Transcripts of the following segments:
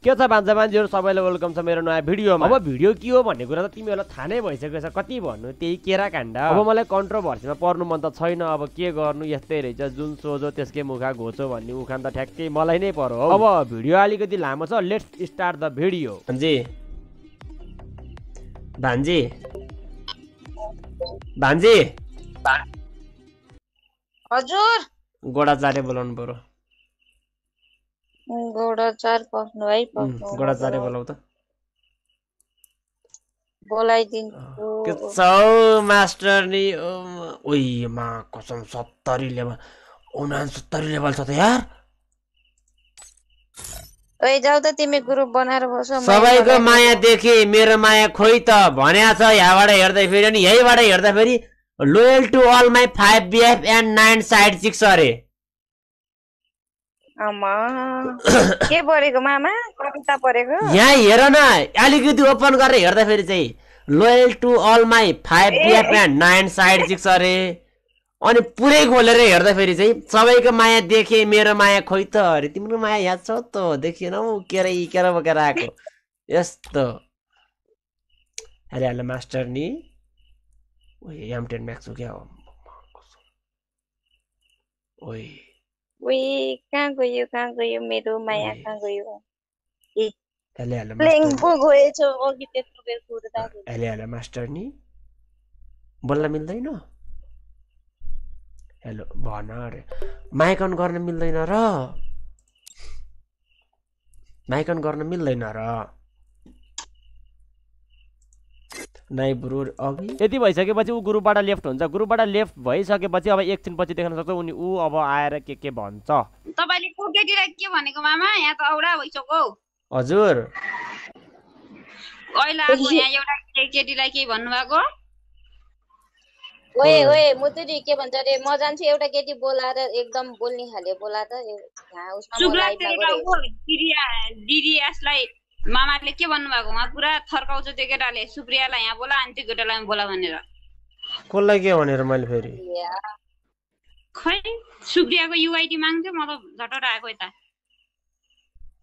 के छ भान्जा मान्छेहरू? सबैलाई वेलकम छ मेरो नयाँ भिडियोमा। अब भिडियो के हो भन्ने कुरा त तिमीहरूलाई थाहा नै भइसकेको छ। कति भन्नु? त्यही केरा काण्ड। अब मलाई कन्ट्रोभर्सीमा पर्नु मन त छैन। अब के गर्नु? यस्तै रहेछ। जुन सोझो त्यसकै मुखा घोचो भन्ने उखान त ठ्याक्कै मलाई नै परो अब भिडियो अलिकति लामो छ। लेट्स स्टार्ट द भिडियो भान्जी। भान्जी। भान्जी। हजुर। गोडा चारे बोलाउनु पर्यो। गोडाचार पस्नु है उम्, पस्नु गोडा चारे बोलाउ त। बोलाइदिन्छु। के छ हौ मास्टर नि ओइ मा कसम सत्तरी लेभल उनासत्तरी लेभल छ त यार। ओइ जाऊ त तिमी ग्रुप बनाएर बस म सबैको माया देखे मेरो माया खोइ त भन्या छ यहाँबाट हेर्दाखेरि अनि यहीबाट हेर्दाखेरि loyal to all my five BF and nine side six अरे। के परेको मामा? कविता परेको? यहाँ हेर न अलिकति ओपन गरेर हेर्दाखेरि चाहिँ loyal to all my five BF and nine side six अरे। अनि पुरै खोलेर हेर्दाखेरि चाहिँ सबैको माया देखे मेरो माया खोइ त अरे। तिम्रो माया याद छ त? देखिएनौ केरै केरा बोकेर आएको। यस्तो। अरे हाल मास्टर नि। एम टेन म्याक्स हो क्या? हो ओइ। उइ कहाँ गयो कहाँ गयो मेरो माया कहाँ गयो अहिले हाल प्लेङ मास्टर पो गएछ अघि त्यत्रो बेर कुर्दा हाल मास्टर नि बोल्न मिल्दैन हेलो भन अरे माइक अन गर्न मिल्दैन र माइक अन गर्न मिल्दैन र नाइ ब्रो अघि? यति भइसकेपछि ऊ ग्रुपबाट लेफ्ट हुन्छ। ग्रुपबाट लेफ्ट भइसकेपछि अब एकछिनपछि देख्न सक्छ उनी ऊ अब आएर के के भन्छ। तपाईँले को केटीलाई के भनेको मामा? यहाँ त औडा भइसक्यो। हजुर। अहिले आएको? यहाँ एउटा के- केटीलाई केही भन्नुभएको? ओए ओए। मुतुरी के भन्छ अरे? म जान्छु एउटा केटी बोलाएर एकदम बोल्ने खाले बोला त उसमा म सुब्रा मामाले के भन्नुभएको? उहाँ पुरा थर्काउँछ त्यो केटाले सुप्रियालाई यहाँ बोला अनि त्यो केटालाई पनि बोला भनेर। कसलाई के भनेर मैले फेरि? खै सुप्रियाको युआइडी माग्थ्यो म त झटट आएको यता।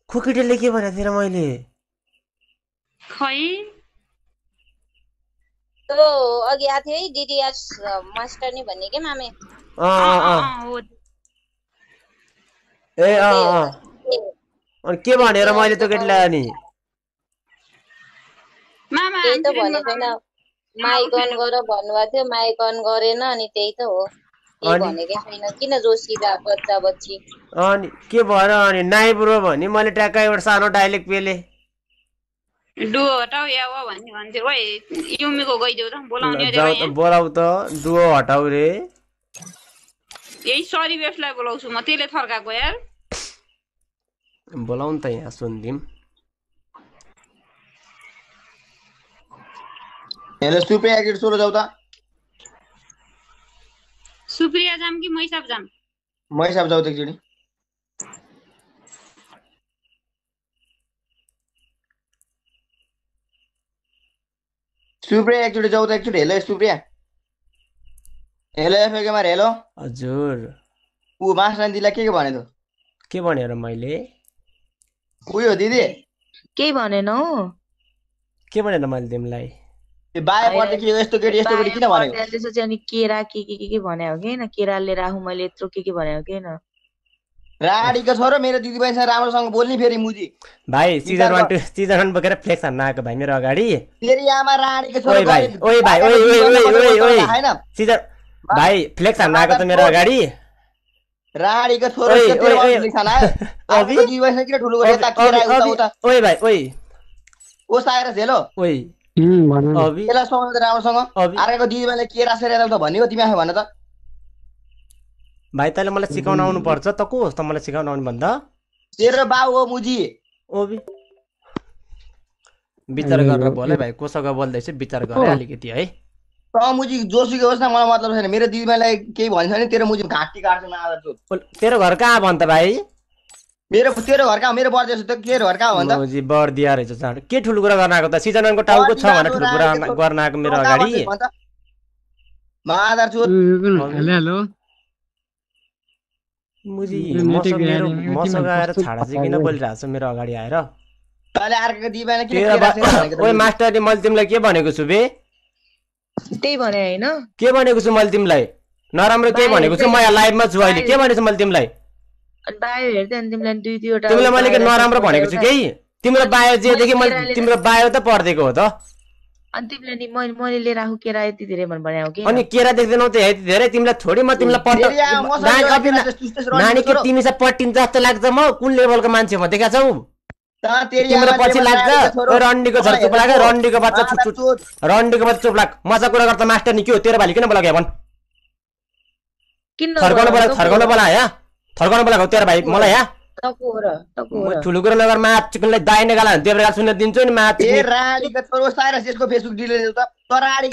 खुकेटीले के भनेको थिएँ र मैले? खै त्यो अघि आएको थियो है डिडिएस मास्टर नि भन्ने के मामे? अँ अँ अँ। अँ, हो। ए अँ अनि के भनेर मैले त्यो केटीलाई अनि त्यही त भनेको छैन माइक अन गर भन्नुभएको थियो माइक अन गरेन अनि त्यही त हो। किन बच्चा बच्ची? अनि के भएर अनि नाइ ब्रो भने मैले ट्याक्कै एउटा सानो डाइलेक्ट पेले। बोलाउने। बोलाउ त डुओ हटाउ रे। यही सरी बेसलाई बोलाउँछु म त्यसले थर्काएको यार। बोलाउ नि त यहाँ सुनिदिउँ हेलो सुप्रिया गेट सोलो जाऊ त सुप्रिया जाम कि मैसाब जाम? मैसाब जाऊ त एकचोटि सुप्रिया एकचोटि जाऊ त एकचोटि हेलो सुप्रिया। हेलो एफएकेमा हेलो। हजुर। ऊ मास्टर दिदीलाई के के भने त? के भनेर मैले? उयो दिदी। केही भनेन हौ। के भनेर मैले तिमीलाई? बायो पढ्दै के यस्तो केटी यस्तो केटी किन भनेको बाहिर त्यसपछि अनि केरा के के के के भने हो कि होइन केरा लिएर मैले यत्रो के के भने हो कि होइन राडीको छोरो मेरो दिदीबहिनीसँग राम्रोसँग बोल्ने फेरि मुजी भाइ season one two season one बोकेर फ्लेक्स हान्न आएको भाइ मेरो अगाडि तेरि आमा राडीको छोरो भाइ, ओइ भाइ, ओइ, ओइ, ओइ, ओइ, ओइ। होइन सिजन भाइ फ्लेक्स हान्न आएको त मेरो अगाडि राडीको छोरो ओइ, ओइ भाइ ओइ ओस आएर झेलो ओइ राम्रोसँग। त भन्ने हो तिमी आफै भन त। भाइ तैँले मलाई सिकाउन आउनु पर्छ त को होस् त मलाई सिकाउन आउनु भन्दा? तेरो बाउ हो मुजी। ओबी विचार गरेर बोल है भाइ कोसँग बोल्दैछु विचार गर अलिकति है। त मुजी जोसुकै होस् न मलाई मतलब छैन। मेरो दिदीबहिनीलाई केही भन्छ भने तेरो मुजी घाँटी काट्छ न तेरो घर कहाँ भन् त भाइ? मेरो तेरो घर कहाँ हो? मेरो बर्देश त तेरो घर कहाँ हो भन्छ मौजी बर दिया रहेछ चाँडो के ठुलो कुरा गर्न आएको त? सिजन वानको टाउको छ भने ठुलो कुरा गर्न आएको मेरो अगाडि। मादर चोट हेलो हेलो। मुजी मसँग मेरो गएर मसँग आएर छाडा चाहिँ किन? बोलिरहेको छ मेरो अगाडि आएर? तैँले अर्काको दिवाईलाई किन त मैले? मास्टरले मैले तिमीलाई के भनेको छु बे? त्यही भने होइन। के भनेको छु मैले तिमीलाई? नराम्रो के भनेको छु? म यहाँ लाइभमा छु अहिले। के भनेको छु मैले तिमीलाई? बायो हेर्दै अनि तिमीलाई दुई दुईवटा तिमीलाई मैले के नराम्रो भनेको छु केही? तिम्रो बायो जेदेखि मैले तिम्रो बायो त पढिदिएको हो त। अनि तिमीले नि मैले मैले लिएर आएको केरा यति धेरै भने हो कि? अनि केरा देख्दैनौ त यति धेरै? तिमीलाई थोरै म तिमीलाई पट्ट नानी के। तिमीसँग पट्टिन्छ जस्तो लाग्छ म? कुन लेभलको मान्छे हो देखा छौ। तिम्रो पछि तेरो लाग्छ रन्डीको छोरा चुप लाग रन्डीको बच्चा माता चुप। रन्डीको बच्चा चुप लाग। मजा कुरा गर्दा मास्टर नि के हो तेरो भाइले किन बोलाएको भन् किन थर्काउनु बोला? थर्काउनु बोला या? थर्काउनु बोलाएको तेरो भाइ मलाई या तको हो? र तको हो म र ठुलो कुरा नगर मा चिकनलाई दाहिने गाला देब्रे गाला सुन्न दिन्छु नि मा फेसबुक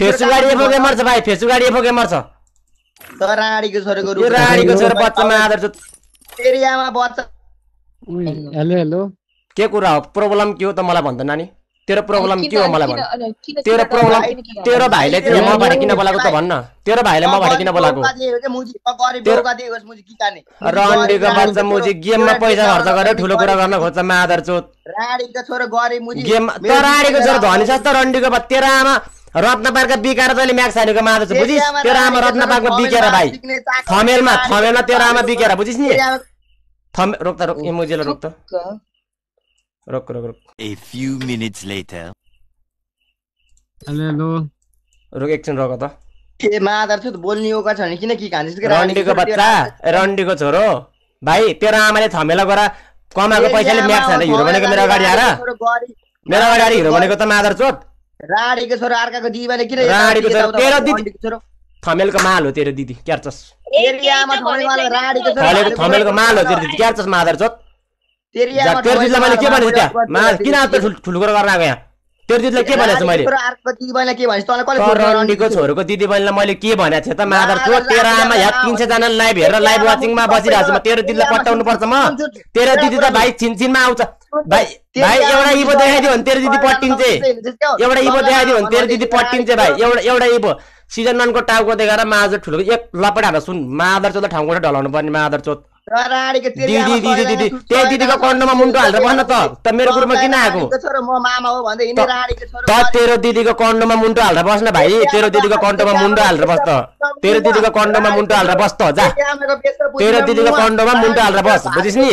फेसु गाडी एफो गेमर छ भाइ फेसु गाडी एफो गेमर छ तर रानीको छोरोको छोरो बच्चामा आदर छ तेरी आमा बच्चा। Hello hello. के कुरा हो? प्रोब्लम के हो त मलाई भन्छ नानी तेरो प्रोब्लम के हो मलाई भन्। तेरो प्रोब्लम तेरो भाइले चाहिँ म भाइ किन बोलाएको त भन्न। तेरो भाइले म भाइ किन बोलाएको? तेरो रन्डीको बच्चा मुजी गेममा पैसा खर्च गरेर ठुलो कुरा गर्न खोज्छ मादर चोत। रानीको छोरो गरे मुजी। गेम त राडीको छोरो धनी छ त रन्डीको बच्चा तेरो आमा रत्न पार्कमा बिकाएर तैँले म्याक्स हानेको मादर छ बुझिस? तेरो आमा रत्न पार्कमा बिकेर भाइ। थमेलमा थमेलमा तेरो आमा बिकेर बुझिस नि? थमे रोक त रोक इमोजीलाई रोक रोक रोक रोक A few minutes later. Hello hello रोक एकछिन रोक त। के मादर छ बोल्ने योगा छ भने किन कि खान्छस् कि रन्डीको बच्चा ए, रन्डीको छोरो। भाइ तेरो आमाले थमेला गएर कमाएको पैसाले म्याक्स हानेर हिरो बनेको मेरो अगाडि आएर। मेरो अगाडि आएर हिरो बनेको त मादर चोत राडीको छोरो अर्काको दिवाले किन राडीको छोरो, तेरो दिदी- छोरो? थमेलको माल हो तेरो दिदी क्यार्चस थमेलको थमेलको माल हो तेरो दिदी क्यार्चस मादर चोत मैले के भनेको त्यहाँ किन ठुल कुरा गर्न आएको यहाँ के भनेको छु मैले छोरोको दिदी बहिनीलाई मैले के भनेको थिएँ त मादर चोत तेरो आमा यहाँ तिन सयजना लाइभ हेरेर लाइभ वाचिङमा बसिरहेको छु म तेरो दिदीलाई पट्टाउनु पर्छ म तेरो दिदी त भाइ छिनछिनमा आउँछ भाइ भाइ एउटा इबो देखाइदियो भने तेरो दिदी पट्टिन्छ एउटा इबो देखाइदियो भने तेरो दिदी पट्टिन्छ भाइ एउटा एउटा इबो सिजन वानको टाउको देखाएर मादर ठुलो एक लपट हालेर सुन मादर चोत ठाउँबाट ढलाउनु पर्ने मादर चोत त्यही दिदीको कन्डोमा मुन्टो हालेर बस्न त। त मेरो कुरोमा किन आएको? त- तेरो दिदीको कन्डोमा मुन्टो हालेर बस्न भाइ। तेरो दिदीको कन्डोमा मुन्टो हालेर बस त तेरो दिदीको कन्डोमा मुन्टो हालेर बस त जा तेरी दिदीको। कन्डोमा मुन्टो हालेर बस बुझिस् नि?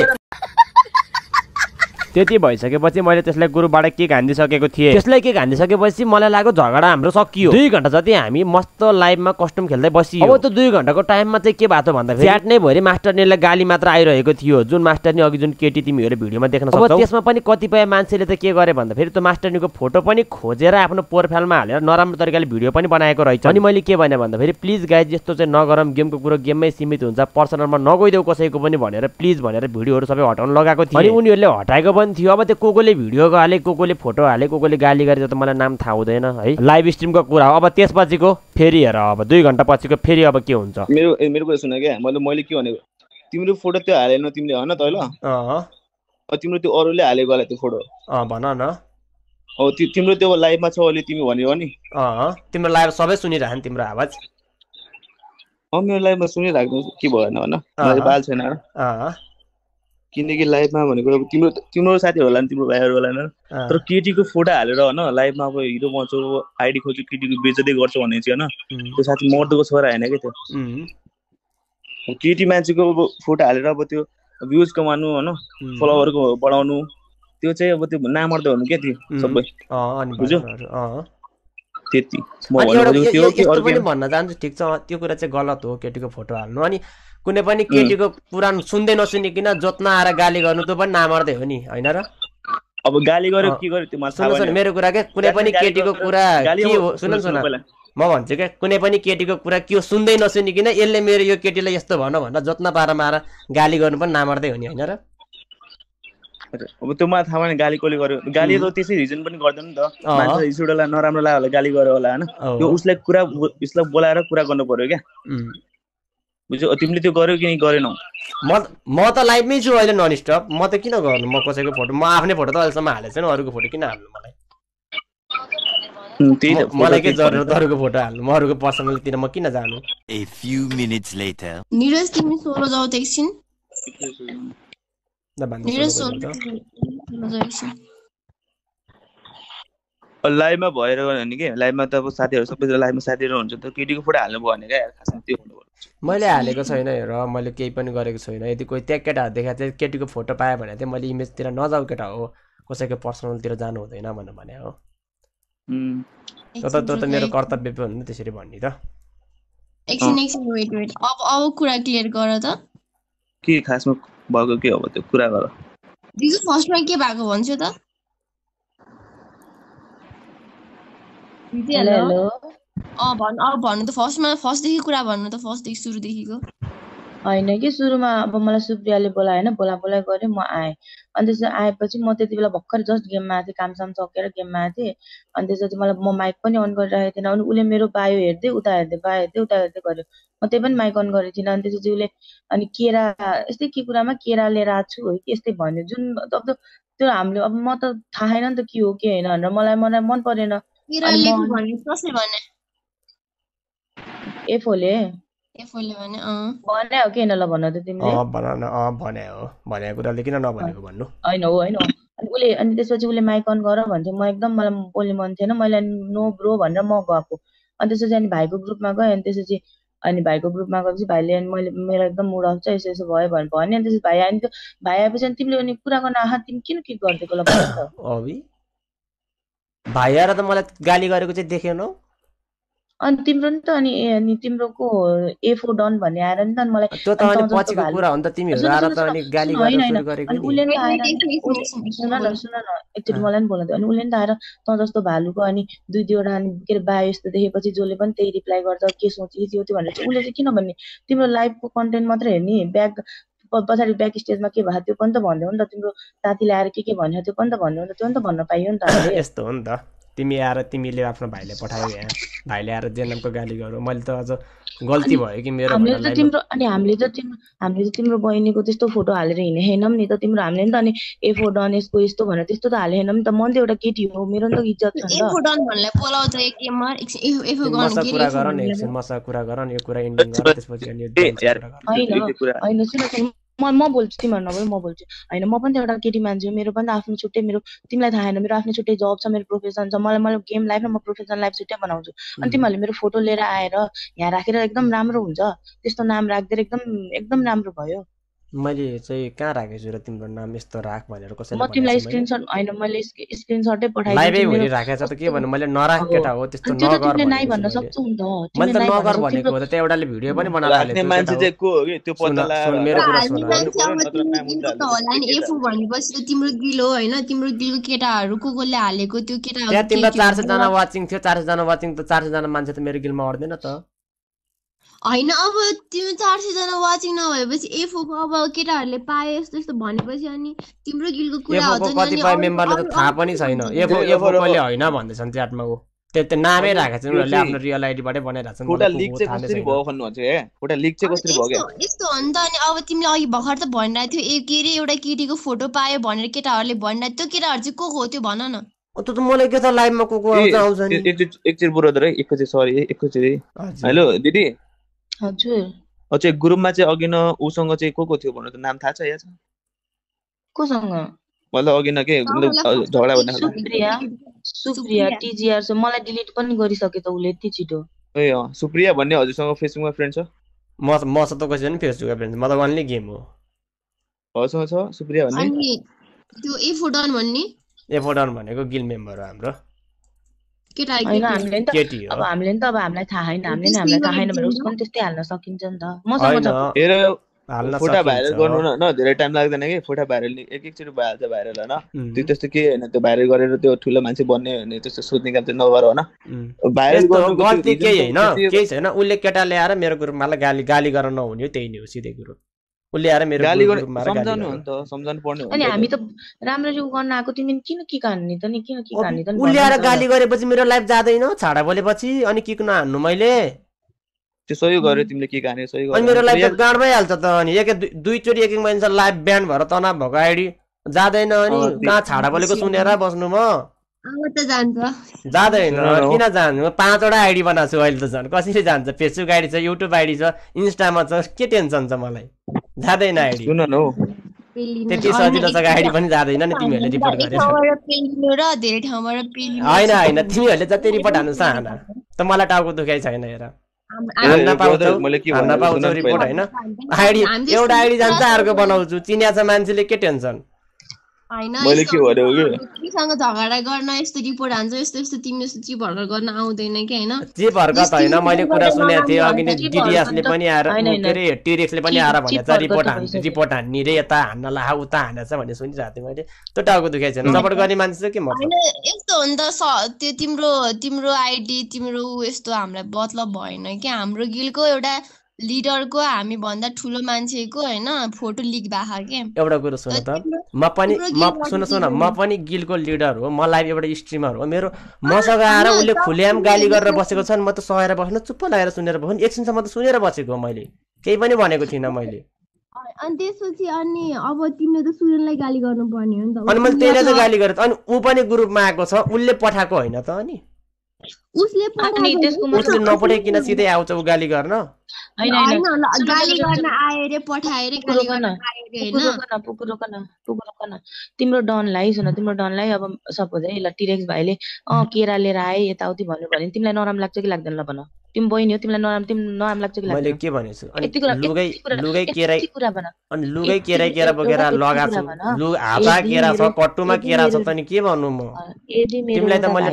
त्यति भइसकेपछि मैले त्यसलाई गुरुबाट के घान्दिसकेको थिएँ? त्यसलाई के घान्दिसकेपछि मलाई लाग्यो झगडा हाम्रो सकियो। दुई घन्टा जति हामी मस्त लाइभमा कस्टम खेल्दै बसियो। अब त्यो दुई घन्टाको टाइममा चाहिँ के भएको भन्दाखेरि च्याट नै भरि मास्टरनीलाई गाली मात्र आइरहेको थियो। जुन मास्टरनी अघि जुन केटी तिमीहरू भिडियोमा देख्न सक्छौ। त्यसमा पनि कतिपय मान्छेले त के गरे भन्दाखेरि त्यो मास्टरनीको फोटो पनि खोजेर आफ्नो प्रोफाइलमा हालेर नराम्रो तरिकाले भिडियो पनि बनाएको रहेछ। अनि मैले के भने भन्दाखेरि प्लिज गाइज यस्तो चाहिँ नगरम गेमको कुरो गेममै सीमित हुन्छ। पर्सनलमा नगइदेऊ कसैको पनि भनेर प्लिज भनेर भिडियोहरू सबै हटाउन लगाएको थियो अनि उनीहरूले हटाएको पनि थियो। अब त्यो को कोले भिडियो हाले को कोले फोटो हाले को कोले गाली गरे त मलाई नाम थाहा हुँदैन है। लाइभ स्ट्रिमको कुरा हो। अब त्यसपछिको फेरि हेर अब दुई घन्टा पछिको फेरि अब के हुन्छ? मेरो मेरो कुरा सुन क्या मैले मैले के भनेको? तिम्रो फोटो त्यो हालेन तिमीले होइन त ल तिम्रो त्यो अरूले हालेको होला त्यो फोटो। अँ भन न। हो तिम्रो त्यो लाइभमा छ अहिले तिमी भन्यो नि। अँ तिम्रो लाइभ सबै सुनिरह नि तिम्रो आवाज। मेरो लाइभमा सुनिराख्नु के भएन भन। मलाई बाल छैन। अँ किनकि लाइभमा भनेको अब तिम्रो तिम्रो साथीहरू होला नि तिम्रो भाइहरू होला नि। तर केटीको फोटो हालेर होइन लाइभमा अब हिरो बन्छौ आइडी खोज्छु केटीको बेजती गर्छौ भने चाहिँ होइन त्यो साथी मर्दोको छोरा होइन क्या त्यो? केटी मान्छेको अब फोटो हालेर अब त्यो भ्युज कमाउनु होइन फलोवरको बढाउनु त्यो चाहिँ अब त्यो नामर्दो हुनु क्या त्यो सबै? बुझ्यो? त्यति। कि भन्न चाहन्छु ठिक छ त्यो कुरा चाहिँ गलत हो केटीको फोटो हाल्नु। अनि कुनै पनि केटीको कुरा सुन्दै नसुनिकन जोत्न आएर गाली गर्नु त्यो पनि नामर्दै हो नि होइन र अब गाली गर्यो। के गर्यो त्यो। मेरो कुरा के कुनै पनि केटीको कुरा के हो सुन पहिला। म भन्छु क्या कुनै पनि केटीको कुरा के हो सुन्दै नसुनिकन यसले मेरो यो केटीलाई यस्तो भन भनेर जोत्न पाएर माएर गाली गर्नु पनि नामर्दै हो नि होइन र अब त्यो मलाई थाहा भएन गाली कसले गर्यो गाली त त्यसै रिजन पनि गर्दैन नि त। मान्छे रिस उठेला नराम्रो लाग्यो होला गाली गर्यो होला होइन। त्यो उसलाई कुरा उसलाई बोलाएर कुरा गर्नु पर्यो क्या। बुझ्यो? तिमीले त्यो गर्यो कि गरेनौ? म म त लाइभमै छु अहिले नन स्टप म त किन गर्नु? म कसैको फोटो? म आफ्नै फोटो त अहिलेसम्म हालेको छैन अरूको फोटो किन हाल्नु मलाई? मलाई के फोटो जरुरत अरूको फोटो हाल्नु? म अरूको पर्सनलतिर म किन जानु? A few minutes later. Niraj तिमी सोह्र जाऊ त एकछिन। ल भन्नु निरज सुरु सोह्र गर्नु त। सोह्र जाऊ एकछिन। लाइभमा भएर गयो भने के? लाइभमा त अब साथीहरू सबैजना लाइभमा साथीहरू हुन्छ त केटीको फोटो हाल्नु भयो भने क्या? यार खासमा त्यो हुनु मैले हालेको छैन हेर मैले केही पनि गरेको छैन। यदि कोही त्यहाँ केटाहरू देखा चाहिँ केटीको फोटो पायो भने चाहिँ मैले इमेजतिर नजाऊ केटा हो। कसैको पर्सनलतिर जानु हुँदैन भनेर भने हो। त्यो त त्यो त मेरो कर्तव्य पो हो नि त्यसरी भन्ने त। एकछिन एकछिन वेट वेट अब अब कुरा क्लियर गर त। के खासमा भएको के अब त्यो कुरा गर। दिजु फर्स्टमा के भएको भन्छु त? हेलो अँ भन् अब भन्नु त फर्स्टमा फर्स्टदेखि कुरा भन्नु त फर्स्टदेखि सुरुदेखिको। होइन कि सुरुमा अब मलाई सुप्रियाले बोलायो होइन? बोला बोलाइ गऱ्यो म आएँ। अनि त्यसपछि आएपछि म त्यति बेला भर्खर जस्ट गेममा आएको थिएँ कामसाम सकेर गेममा आएको थिएँ। अनि त्यसपछि मलाई म माइक पनि अन गरिरहेको थिइनँ अनि उसले मेरो बायो हेर्दै उता हेर्दै बायो हेर्दै उता हेर्दै गर्यो म त्यही पनि माइक अन गरेको थिइनँ। अनि त्यसपछि उसले अनि केरा यस्तै के कुरामा केरा लिएर आएको छु है कि यस्तै भन्यो। जुन अब त त्यो हामीले अब म त थाहा छैन नि त के हो के होइन भनेर। मलाई मलाई मन परेन। कसले भने भने अँ भने हो कि होइन ल भन त तिमीले अँ भन न अँ भने हो कुराले किन नभनेको भन्नु होइन हो होइन हो अनि उसले अनि त्यसपछि उसले माइक अन गर भन्छ म एकदम मलाई बोल्ने मन थिएन मैले नो ब्रो भनेर म गएको अनि त्यसपछि अनि भाइको ग्रुपमा गएँ अनि त्यसपछि अनि भाइको ग्रुपमा गएपछि भाइले अनि मैले मेरो एकदम मुड अफ छ यसो यसो भयो भने भन्यो अनि त्यसपछि भाइ आयो अनि त्यो भाइ आएपछि अनि तिमीले अनि कुरा गर्न आहा तिमी किन के गरिदिएको ल भाइ आएर त मलाई गाली गरेको चाहिँ देखेनौ अनि तिम्रो नि त अनि अनि तिम्रो को ए फोर डन भन्ने आएर नि त मलाई त्यो त अनि पछिको कुरा हो नि त तिमीहरू आएर त अनि गाली गरेको अनि नि उसले नि आएर सुन न सुन न। एकचोटि मलाई पनि बोल्न दियो अनि उसले नि त आएर तँ जस्तो भालुको अनि दुई दुईवटा अनि के अरे बायो यस्तो देखेपछि जसले पनि त्यही रिप्लाई गर्छ के सोचेको थियो त्यो भनेर उसले चाहिँ किन भन्ने? तिम्रो लाइभको कन्टेन्ट मात्रै हेर्ने ब्याक पछाडि ब्याक स्टेजमा के भएको त्यो पनि त भनिदेऊ नि त। तिम्रो साथीले आएर के के भन्यो? त्यो पनि त भन्नु नि त। त्यो पनि त भन्न पाइयो नि त यस्तो हो नि त। तिमी आएर तिमीले आफ्नो भाइले पठायो यहाँ। भाइले आएर जेनमको गाली गर्यो मैले त अझ गल्ती भयो कि मेरो हामीले त तिम्रो अनि हामीले त तिम्रो हामीले त तिम्रो बहिनीको त्यस्तो फोटो हालेर हिँडेनौँ नि त। तिम्रो हामीले नि त अनि ए फोर डन यसको यस्तो भनेर त्यस्तो त हालेनौँ नि त। म नि त एउटा केटी हो। मेरो नि त इज्जत छ नि त। गर गर गर। गर। होइन। सुन सुन। म म बोल्छु तिमीहरू नबोल म बोल्छु। होइन म पनि त एउटा केटी मान्छे हो मेरो पनि त आफ्नो छुट्टै मेरो तिमीलाई थाहा छैन मेरो आफ्नो छुट्टै जब छ मेरो प्रोफेसन छ मलाई मलाई गेम लाइफ र म प्रोफेसन लाइफ छुट्टै बनाउँछु। अनि तिमीहरूले मेरो फोटो लिएर आएर यहाँ राखेर एकदम राम्रो हुन्छ। त्यस्तो नाम राखिदिएर एकदम एकदम राम्रो भयो। मैले चाहिँ कहाँ राखेको छु र तिम्रो नाम यस्तो राख भनेर म कसैलाई भनेको तिमीलाई स्क्रिनसट होइन मैले स्क्रिनसटै लाइभै पठाइदिन्छु भरि मेरो राखेको छ त के भन्नु? मैले नराख हो केटा हो त्यस्तो नगर तिमीले नाइ भन्न मैले। सक्छौ नि त मैले त नगर भनेको तिम्रो हो त त्यहाँ एउटाले भिडियो पनि बनाएर हालेको मान्छे चाहिँ को हो कि त्यो पत्ता सुन लाएर मेरो कुरा सुन तिम्रो होला नि केटाहरू भनेपछि त तिम्रो गिल हो होइन तिम्रो गिलको केटाहरू को कसले हालेको त्यो त्यहाँ केटाहरू तिम्रो के चार सयजना भनेर वाचिङ थियो चार सयजना वाचिङ त चार सयजना मान्छे त मेरो गिलमा अट्दैन त। होइन अब तिम्रो चार सयजना वाचिङ नभएपछि एफओको अब केटाहरूले पाए यस्तो यस्तो भनेपछि अनि तिम्रो गिलको कुरा हो त कतिपय मेम्बरले त थाहा पनि के छैन एफओ अब कहिले होइन भन्दैछन् च्याटमा ऊ त्यो त्यो नामै राखेको त्यो उनीहरूले आफ्नो रियल आइडीबाटै बनाइरहेको मलाई को लिक चाहिँ कसरी भयो भन्नु भन्छ क्या? खुट्टा लिक चाहिँ कसरी भयो यस्तो हो नि त अनि अब तिमीले अघि भर्खर त भनिरहेको थियो ए के अरे एउटा केटीको फोटो पायो भनेर केटाहरूले भनिरहेको त्यो केटाहरू चाहिँ को को हो त्यो भन न। त्यो त मलाई के त लाइभमा को को ए आउँछ आउँछ नि एक- एकचोटि एकचोटि ब्रदर है एकचोटि सरी एकचोटि। हेलो दिदी। हजुर। अ चाहिँ ग्रुपमा चाहिँ अघि न उसँग चाहिँ को को थियो भन्नु त नाम थाहा छ या छ? कोसँग? मतलब अघि न के मतलब झगडा भन्ने खालको सुप्रिया। सुप्रिया टिजिआर छ। मलाई डिलिट पनि गरिसके त उसले यति छिटो। ए अँ सुप्रिया भन्ने हजुरसँग फेसबुकमा फ्रेन्ड छ? म मसँग त कसै पनि फेसबुकमा फ्रेन्ड म त ओन्ली गेम हो। हजुरसँग छ सुप्रिया भन्ने? अनि त्यो एफओ डन भन्ने? एफोडन भनेको गिल मेम्बर हो हाम्रो। होइन केटी हामीले नि त अब हो। हामीले नि त अब हामीलाई थाहा छैन हामीले नि हामीलाई थाहा छैन भने उसको न। पनि त्यस्तै हाल्न सकिन्छ नि त। मसँग होइन। फोटा भाइरल गर्नु न न धेरै टाइम लाग्दैन कि? फोटा भाइरल एक एकचोटि भइहाल्छ भाइरल होइन त्यो त्यस्तो के होइन त्यो भाइरल गरेर त्यो ठुलो मान्छे बन्ने भने त्यस्तो सोध्ने काम चाहिँ नगर होइन। भाइरल गल्ती केही होइन केही छैन। उसले केटा ल्याएर मेरो ग्रुपमा गाली गाली गर्न नहुने हो त्यही नै हो सिधै कुरो। उसले आएर मेरो सम्झाउनु हो नि त सम्झाउनु पर्ने हो अनि हामी त राम्ररी उ गर्न आएको तिमी किन किक हान्ने त नि? किन किक हान्ने त नि उसले आएर गाली गरेपछि मेरो लाइफ जाँदैन छाडा बोलेपछि अनि किक नहान्नु मैले? त्यो सही गर्यो तिमीले के गर्ने सही अनि मेरो लाइफ त गाँड भइहाल्छ त अनि। एक दुई- दुईचोटि एक एक महिना लाइफ ब्यान भएर तनाव भएको आइडी। जाँदैन अनि। कहाँ छाडा बोलेको सुनेर बस्नु म? जान्छ। जाँदैन। किन जानु? पाँचवटा आइडी बनाएको छु अहिले त झन्। कसरी जान्छ? फेसबुक आइडी छ युट्युब आइडी छ इन्स्टामा छ। के टेन्सन छ मलाई? जाँदैन आइडी। सुन न हौ। त्यति सजिलो छ गाडी पनि जाँदैन नि तिमीहरूले रिपोर्ट गरेर। होइन होइन। तिमीहरूले जति रिपोर्ट हाल्नु चाहना त मलाई टाउको दुखाइ छैन हेर। हाम- ए, हान्न ए, पाउँछौ brother, मैले के हान्न भनेको पाउँछौ सुन न रिपोर्ट। होइन। आइडी एउटा आइडी जान्छ अर्को। बनाउँछु। चिनिया छ मान्छेले के टेन्सन? होइन मैले के के? हुन्छ, तिमीसँग झगडा गर्न यस्तो रिपोर्ट हान्छ यस्तो यस्तो तिमी यस्तो चिप हर्कत गर्न आउँदैन कि होइन चिप हरकत होइन मैले कुरा सुनेको थिएँ अघि नै डिडिएसले त- पनि आएर होइन, होइन। के अरे टिरेक्सले पनि आएर भनेछ रिपोर्ट त हान् भइसक्यो। रिपोर्ट हान्ने रे यता हान्न ला उता हानेछ भन्ने सुनिरहेको थिएँ मैले त्यो टाउको दुखाइ छैन सपोर्ट गर्ने मान्छे चाहिँ के होइन यस्तो हो नि त स त्यो तिम्रो तिम्रो आइडी तिम्रो यस्तो हामीलाई मतलब भएन कि हाम्रो गिलको एउटा लिडरको हामी भन्दा ठुलो मान्छेको होइन फोटो लिक भएको के एउटा कुरो सुन त। म पनि म सुन सुन। म पनि गिलको लिडर हो। म लाइभ एउटा स्ट्रिमर हो। मेरो मसँग आएर उसले खुलेआम गाली गरेर बसेको छ नि म त सहेर बस्न चुप्प लागेर सुनेर बस्नु एकछिनसम्म त सुनेर बसेको हो मैले। केही पनि भनेको थिइनँ मैले। अनि त्यसपछि अनि अब तिमीले त सुरेनलाई गाली गर्नु पर्ने हो नि त। अनि मैले त्यसलाई चाहिँ गाली गरेँ अनि ऊ पनि ग्रुपमा आएको छ। उसले पठाएको होइन त अनि। उसले। उसले नपठाइकन सिधै आउँछ ऊ गाली गर्न? गाली गर्न। आयो रे पठायो रे पुगो गाली गर्न न आयो रे पुगो होइन। रोक न पुगो रोक न पुगो रोक न तिम्रो डनलाई सुन तिम्रो डनलाई अब सपोज है ल टिरेक्स भाइले अँ केरा लिएर आए यताउति भन्नु भने तिमीलाई नराम्रो लाग्छ कि लाग्दैन ल भन। तिमी बहिनी हो तिमीलाई नराम्रो तिमी नराम्रो लाग्छ कि मैले लाग्दैन के भनेको छु? अनि लुगै यति कुरा लुगै यति केरै कुरा भन। अनि लुगै यति- केरै यति लगाएको छु। भन। लु हाता यदि केरा छ कट्टुमा केरा छ त नि के भन्नु म? तिमीलाई त मैले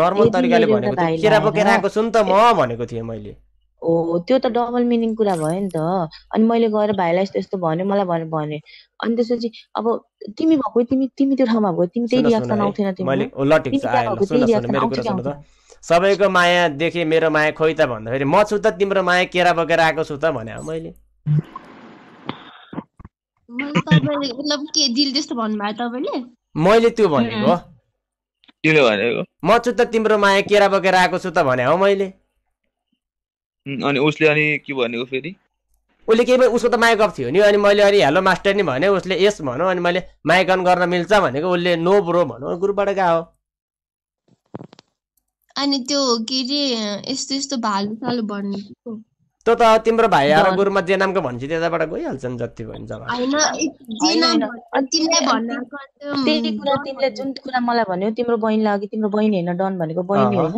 नर्मल तरिकाले भनेको थिएँ। केरा बोकेर आएको छु नि त म भनेको थिएँ मैले। ओ त्यो त डबल मिनिङ कुरा भयो नि त। अनि मैले गएर भाइलाई यस्तो यस्तो भन्यो मलाई भने भने अनि त्यसपछि अब तिमी भएको तिमी तिमी त्यो ठाउँमा भएको तिमी त्यही सुन सुन रियाक्सन आउँथेन मैले तिमी सबैको माया देखे मेरो माया खोइ त भन्दाखेरि म छु त तिम्रो माया केरा बोकेर आएको छु त भने हो मैले। मैले तपाईँले मतलब के दिल त्यस्तो भन्नुभयो तपाईँले? मैले त्यो भनेको। म छु त तिम्रो माया केरा बोकेर आएको छु त भने हो मैले। अनि उसले अनि के भनेको फेरि? उसले केही पनि उसको त माया गफ थियो नि अनि मैले अनि हेलो मास्टर नि भने उसले यस भनौँ अनि मैले माया गन गर्न मिल्छ भनेको उसले नो ब्रो भनौँ ग्रुपबाट गयो अनि त्यो के अरे यस्तो यस्तो भालु सालु भन्ने? त्यो त तिम्रो भाइ आएर डन। ग्रुपमा जे नामको भन्छ त्यताबाट गइहाल्छ नि जति। भन्छ, त्यही कुरा तिमीले जुन कुरा मलाई भन्यो तिम्रो बहिनीलाई अघि तिम्रो बहिनी होइन डन भनेको बहिनी। होइन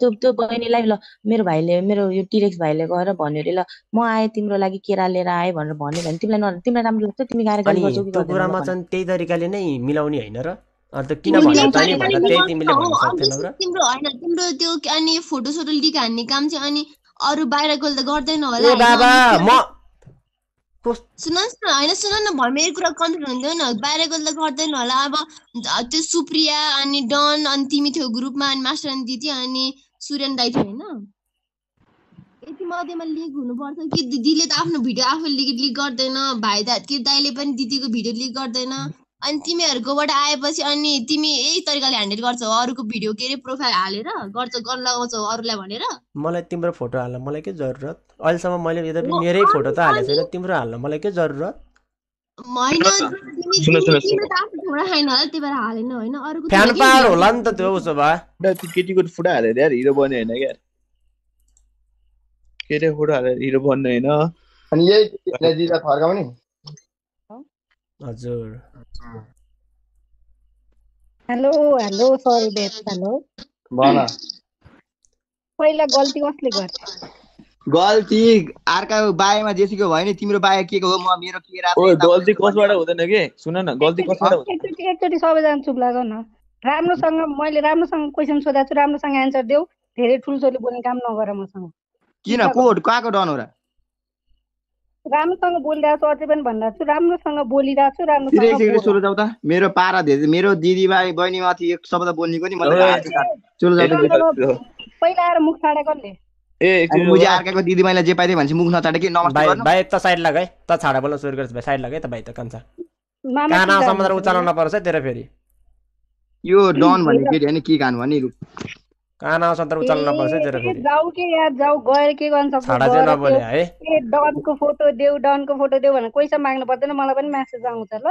त्यो त्यो बहिनीलाई ल मेरो भाइले मेरो यो टिरेक्स भाइले गएर भन्यो अरे ल म आएँ तिम्रो लागि केरा लिएर आएँ भनेर भन्यो भने तिमीलाई न तिमीलाई राम्रो लाग्छ तिमी गर्छौ। चाहिँ त्यही तरिकाले नै मिलाउने होइन र अन्त किन तिमीले भन्नु त नि भन्दा त्यही तिमीले हो, भन्न अनि सक्दैनौ र। तिम्रो होइन तिम्रो त्यो अनि फोटो सोटो लिक हान्ने काम चाहिँ अनि अरू बाहिरकोले त गर्दैन होला ए? बाबा म सुन्नुहोस् न होइन सुन न भयो मेरो कुरा कन्फ्लिक्ट हुँदैन बाहिरकोले त गर्दैन होला अब त्यो सुप्रिया अनि डन अनि तिमी थियो ग्रुपमा अनि मास्टर अनि दिदी अनि सुरेन दाइ थियो होइन। यति मध्येमा लिक हुनुपर्छ कि दिदीले त आफ्नो भिडियो आफू लिक लिक गर्दैन भाइ दा के दाइले पनि दिदीको भिडियो लिक गर्दैन। अनि तिमीहरूकोबाट आएपछि अनि तिमी यही तरिकाले ह्यान्डल गर्छौ अरूको भिडियो के अरे प्रोफाइल हालेर गर्छौ गर्न लगाउँछौ अरूलाई भनेर। मलाई तिम्रो फोटो हाल्न मलाई के जरुरत? अहिलेसम्म मैले यद्यपि मेरै फोटो त हालेको छैन तिम्रो हाल्न मलाई के जरुरत? फ्यान पावर किन होला नि त त्यो उसो भए। एउटा त्यो केटीको फुटा हालेर यार हिरो बन्यो होइन क्या। केटीको फुटा हालेर हिरो बन्यो होइन। अनि यही दिदा फर्काउने हजुर। Hello hello sorry babe hello भन। पहिला गल्ती कसले गर्छ गल्ती अर्का बाएमा जेसीको भयो नि तिम्रो बाए के को हो म मेरो के यता गल्ती कसबाट। हुँदैन के? सुन न गल्ती कसबाट एकचोटि एकचोटि सबैजना चुप लाग न। राम्रोसँग मैले राम्रोसँग क्वेसन सोधेको छु राम्रोसँग एन्सर देऊ। धेरै ठुल्ठुलो बोल्ने काम नगर मसँग। किन? को कहाँको डन हो र? राम्रोसँग बोलिरहेको छु अझै पनि भनिरहेको छु राम्रोसँग बोलिरहेको छु। फेरि त मेरो पारा धेरै मेरो दिदी भाइ बहिनी माथि एक शब्द बोल्नेको नि पहिला आएर मुख छाडे कसले? ए अनि एकचोटि मुझे रोग- अर्काको दिदी भाइलाई जे पाइदियो भनेपछि मुख नचाटे कि नमस्ते भाइ गर्नु। भाइ त साइड लाग है त छाडा बोल्न सुरु गरेछ भाइ साइड लाग है त भाइ त कान्छ मामा काना के समुद्र गर्नु उचाल्न नपरोस् है तेरो फेरि। यो डन भन्ने केटी होइन के कान भने उचाल्न तेरो फेरि जाऊ के यार जाऊ गएर के गर्न सक्छौ छाडा चाहिँ गएर नबोले त्यो- है। ए डनको फोटो देऊ डनको फोटो देऊ भनेर पैसा माग्नु पर्दैन मलाई पनि म्यासेज आउँछ ल।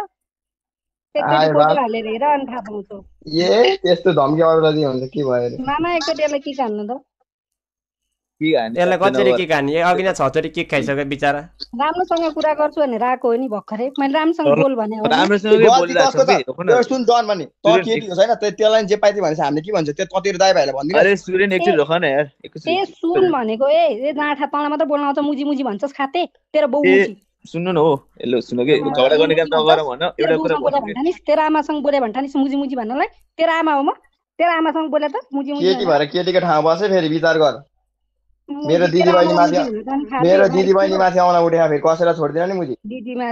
एकचोटि आए फोटो बा। हालेर हेर अनि थाहा पाउँछौ। ए त्यस्तो धम्की अरूलाई दियो भने त के भयो अरे? मामा एकचोटि यसलाई के हान्नु त? के हाने यसलाई त्यो कसरी। किक हाने अघि नै छचोटि किक खाइसक्यो बिचरा। राम्रोसँग कुरा गर्छु भनेर आएको हो नि भर्खरै। मैले राम्रोसँग तर- बोल भने सुन डन भने त सुरेन, केटी हो छैन? त्यो- त्यसलाई जे पाइदियो भने चाहिँ हामीले के भन्छ? त्यो ततिर दाइ भाइलाई भनिदिनु। अरे सुरेन एकचोटि रोक न यार। एकैचोटि ए सुन भनेको ए तँलाई मात्र बोल्न आउँछ मुजी मुजी भन्छस् खाते। तेरो मुजी। सुन्नु न हो। हेलो सुन कि झगडा गर्ने काम नगर भन। एउटा कुरा भन्नु। तेरो आमासँग बोले मुजी मुजी भन्नलाई। तेरो आमा हो म। तेरो आमासँग बोले त मुजी मुजी केटी भएर केटीको ठाउँ बस्यो फेरि विचार गर। मेरो दिदी तेरो बहिनी आमा माथि मेरो भाइ, दिदी बहिनी माथि आउन उठेको फेरि कसैलाई छोड्दिन नि मुजी दिदीमा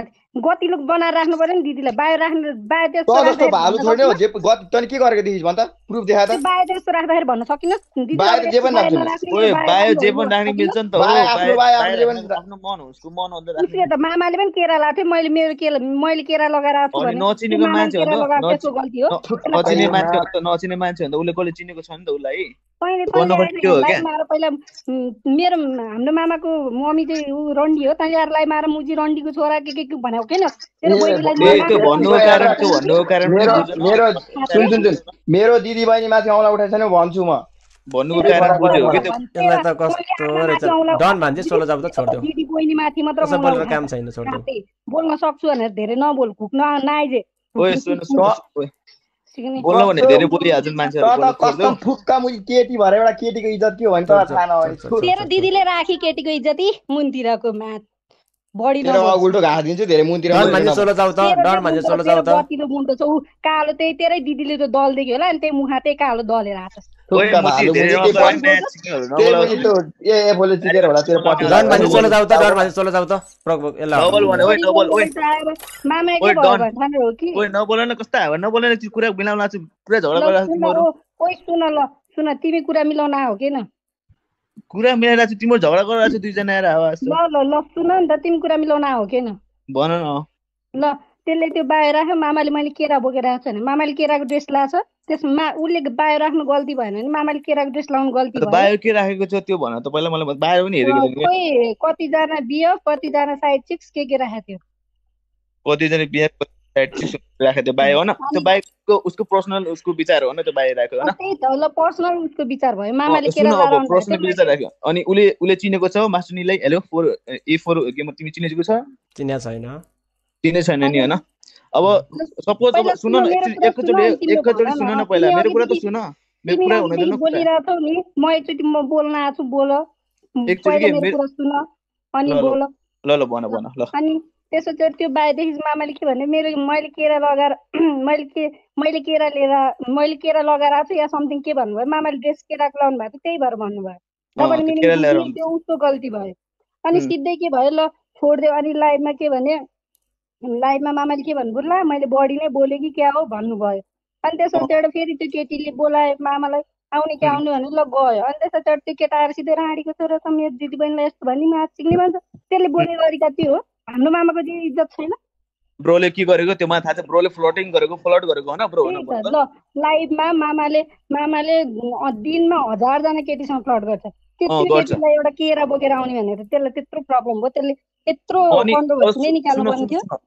गतिलो बनाएर राख्नु पर्यो नि दिदीलाई। बाहिर राख्नु बाहिर त्यस्तो त जस्तो भालु छोड्ने हो सकिनँ? जे गत तैँले के गरेको देखिस् भन् त? प्रुफ देखा त्यो त बाहिर त्यस्तो राख्दाखेरि भन्न सकिनस्। दिदी बाहिर जे पनि राख्छु। ओए बाहिर बायो जे पनि राख्ने सकिनँ? मिल्छ नि त। हो आफ्नो बाहिर आफूले पनि राख्नु- मन हो उसको मन हुन्छ राख्नु। उसले त मामाले पनि केरा लाएको थियो मैले मेरो केरा मैले केरा लगाएर आएको छु भने। नचिनेको मान्छे हो त, नचिने मान्छे हो त नचिने मान्छे हो नि त। उसले कसले चिनेको छ नि त उसलाई? तैँले पहिला मेरो हाम्रो मामाको मम्मी चाहिँ ऊ रन्डी हो तैँले माएर मुजी रन्डीको छोरा के के के भनेको पनि मेरो बुझ न मेरो। सुन सुन सुन। मेरो दिदी बहिनी माथि आउन उठेको छैन भन्छु म। भन्नुको कारण बुझ्यो कि त्यो? यसलाई त कस्तो रहेछ? डन भान्जे सोह्र जब त छोडिदियो दिदी बहिनी माथि मात्र यसो आउँला बोलेर उठा। काम छैन छोडिदियो साथै बोल्न सक्छु भनेर धेरै नबोल घुक्न नआइजे ओए सुन बोल्न भने धेरै बोलिहाल्छन् मान्छेहरू त त फुक्का केटी भएर एउटा केटीको इज्जत के हो भने तँलाई थाहा नभए तेरो दिदीले राखी केटीको इज्जती मुनतिरको माथ बढी उल्टो घाँस दिन्छु धेरै मुनतिर जाऊ त जाऊ त मुन्टो छ ऊ कालो त्यही तेरै दिदीले त्यो दल देख्यो होला अनि त्यही मुखा त्यही कालो दलेर आएको छ हो कस्तो कुरा मिलाउन पुरा झगडा ल सुन ल सुन तिमी कुरा मिलाउन आयो किन ल कुरा मिलाइरहेको छु तिमीहरू झगडा गरिरहेको छु दुईजना आएर जस्तो ल ल सुन नि त तिमी कुरा मिलाउन आयो किन भन न ल त्यसले त्यो बाहिर राख्यो मामाले मैले केरा बोकेर आएको छ भने मामाले केराको ड्रेस लाछ त्यसमा उसले बाहिर राख्नु गल्ती भएन भने मामाले केराको ड्रेस लाउनु गल्ती भयो बायो के राखेको छ त्यो भन त पहिला मलाई। बायो पनि हेरेको थिएँ खोइ कतिजना बियो कतिजना साइड चिक्स के के राखेको थियो? कतिजना बिहा राखेको थियो। बायो हो न? त्यो बाइकको उसको पर्सनल उसको विचार हो न त्यो बाहिर राख्यो होइन त्यही त ल पर्सनल उसको विचार भयो। मामाले सुन केरा अब लाउनु भएको पर्सनल थियो। विचार राख्यो। अनि उसले उसले चिनेको छ मास्टरनीलाई हेलो फोर ए फोर के म तिमी चिनेको छ? चिन्या छैन। चिने छैन नि होइन? अब सपोज अब सुन न एकचोटि एकचोटि सुन न, पहिला। मेरो कुरा त सुन मेरो कुरा हुन दिनु कुरा बोलिरहेछौ नि। म एकचोटि म बोल्न आएको छु बोल एकचोटि मेरो कुरा सुन अनि। बोल। ल ल भन भन ल। अनि त्यसो चाहिँ त्यो बाहिरदेखि मामाले के भने मेरो मैले केरा लगाएर मैले के मैले केरा लिएर मैले केरा लगाएर आएको छु या समथिङ के भन्नुभयो? मामाले ड्रेस केराको लाउनु भएको थियो त्यही भएर भन्नुभयो। तपाईँले त्यो उसको गल्ती भयो। अनि। सिधै के भयो ल छोडिदियो अनि लाइभमा के भने लाइभमा मामाले के भन्नुभयो ल मैले बढी नै बोलेँ कि क्या हो भन्नुभयो अनि त्यसो अँ। त्यहाँबाट फेरि त्यो केटीले बोलायो मामालाई आउने कि हुँ। आउने भने ल गयो अनि त्यसो त्यहाँबाट त्यो केटा आएर सिधै राँडीको छोरा छ मेरो दिदी बहिनीलाई यस्तो भन्ने माथ सिक्ने भन्छ त्यसले बोल्ने गरेका त्यो हो हाम्रो मामाको चाहिँ इज्जत छैन ब्रोले के गरेको त्यो मलाई थाहा छ ब्रोले फ्लोटिङ गरेको फ्लट गरेको होइन ब्रो त ल लाइभमा मामाले मामाले दिनमा हजारजना केटीसँग फ्लड त्यत्रो गर्छ। केटीलाई एउटा केरा बोकेर आउने भनेर त्यसलाई त्यत्रो प्रब्लम भयो। त्यसले त्यत्रो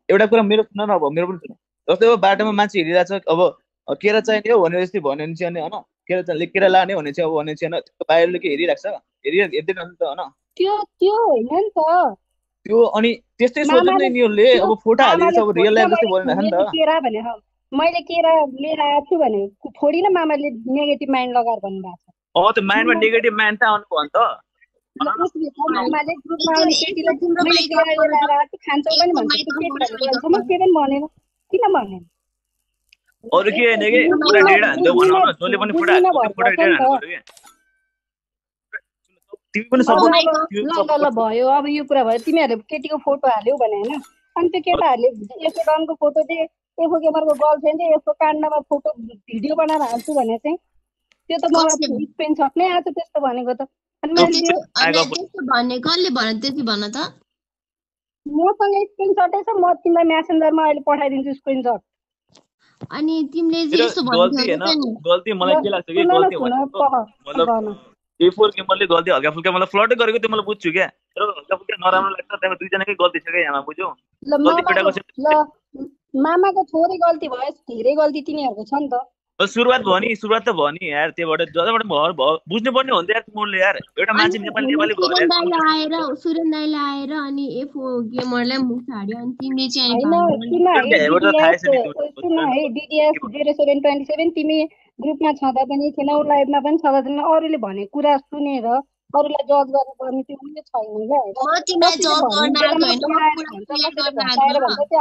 एउटा कुरा मेरो सुन न अब मेरो पनि सुन। जस्तै अब बाटोमा मान्छे हिँडिरहेछ अब अ, केरा चाहिने हो भने जस्तै भन्यो भने चाहिँ अनि होइन? केरा चाहिने केरा लाने भने चाहिँ अब भने चाहिँ होइन? त्यो बाहिरले के हेरिरहेको छ। हेरि हेर्दैन नि त होइन? त्यो त्यो होइन नि त। त्यो अनि त्यस्तै सोच्नु मामाले- नि यिनीहरूले। अब फोटो हालिदिन्छ अब रियल लाइफ जस्तै बोलेन नि त। केरा भने हो। मैले केरा लिएर आएको छु भने न मामाले नेगेटिभ माइन्ड लगाएर भन्नुभएको छ अब त्यो माइन्डमा नेगेटिभ माइन्ड त आउनु भयो नि त अरू के होइन कि पुरा डेढ हान्थ्यो भनौँ न जसले पनि पुरा हान्थ्यो पुरा डेढ पऱ्यो कि तिमी पनि अब ल भयो अब यो कुरा भयो तिमीहरूले केटीको फोटो हाल्यौ भने होइन अनि त्यो केटाहरूले यसो डनको फोटो चाहिँ यसो केमरको गर्लफ्रेन्ड चाहिँ यसको काण्डमा फोटो भिडियो बनाएर हाल्छु भने चाहिँ त्यो त मलाई स्क्रिनसट नै आएको त्यस्तो भनेको त। अनि मैले त्यो आएको त्यस्तो भन्ने कसले भन त्यति भन त। मसँग छ म तिमीलाई म्यासेन्जरमा अहिले पठाइदिन्छु स्क्रिनसट अनि तिमीले यस्तो गल्ती भन्थ्यौ मलाई के लाग्छ कि? गल्ती मतलब ए फोर गेमरले गल्ती हल्का फुल्का मलाई फ्लटै गरेको त्यो मलाई बुझ्छु क्या। तर हल्का फुल्का नराम्रो लाग्छ त्यहाँको दुईजनाकै गल्ती छ क्या यहाँ बुझ्यौ? ल गल्ती मामाको केटाको छ। ल मामाको थोरै गल्ती भयो धेरै गल्ती तिनीहरूको छ नि त। सुरुवात भयो नि सुरुवात त भयो नि यार त्योबाट जताबाट भयो भयो बुझ्नु पर्ने हो नि त यार तिमीहरूले यार। एउटा मान्छे नेपाली नेपाली भयो आएर सुरेन दाइले आएर अनि एफओ गेमरलाई मुख छाड्यो अनि तिमीले चाहिँ तिमी ग्रुपमा छँदा पनि थिएनौ लाइभमा पनि छँदा थिएन अरूले भने कुरा सुनेर अरूलाई जज गर्नुपर्ने त्यो पनि छैन क्या।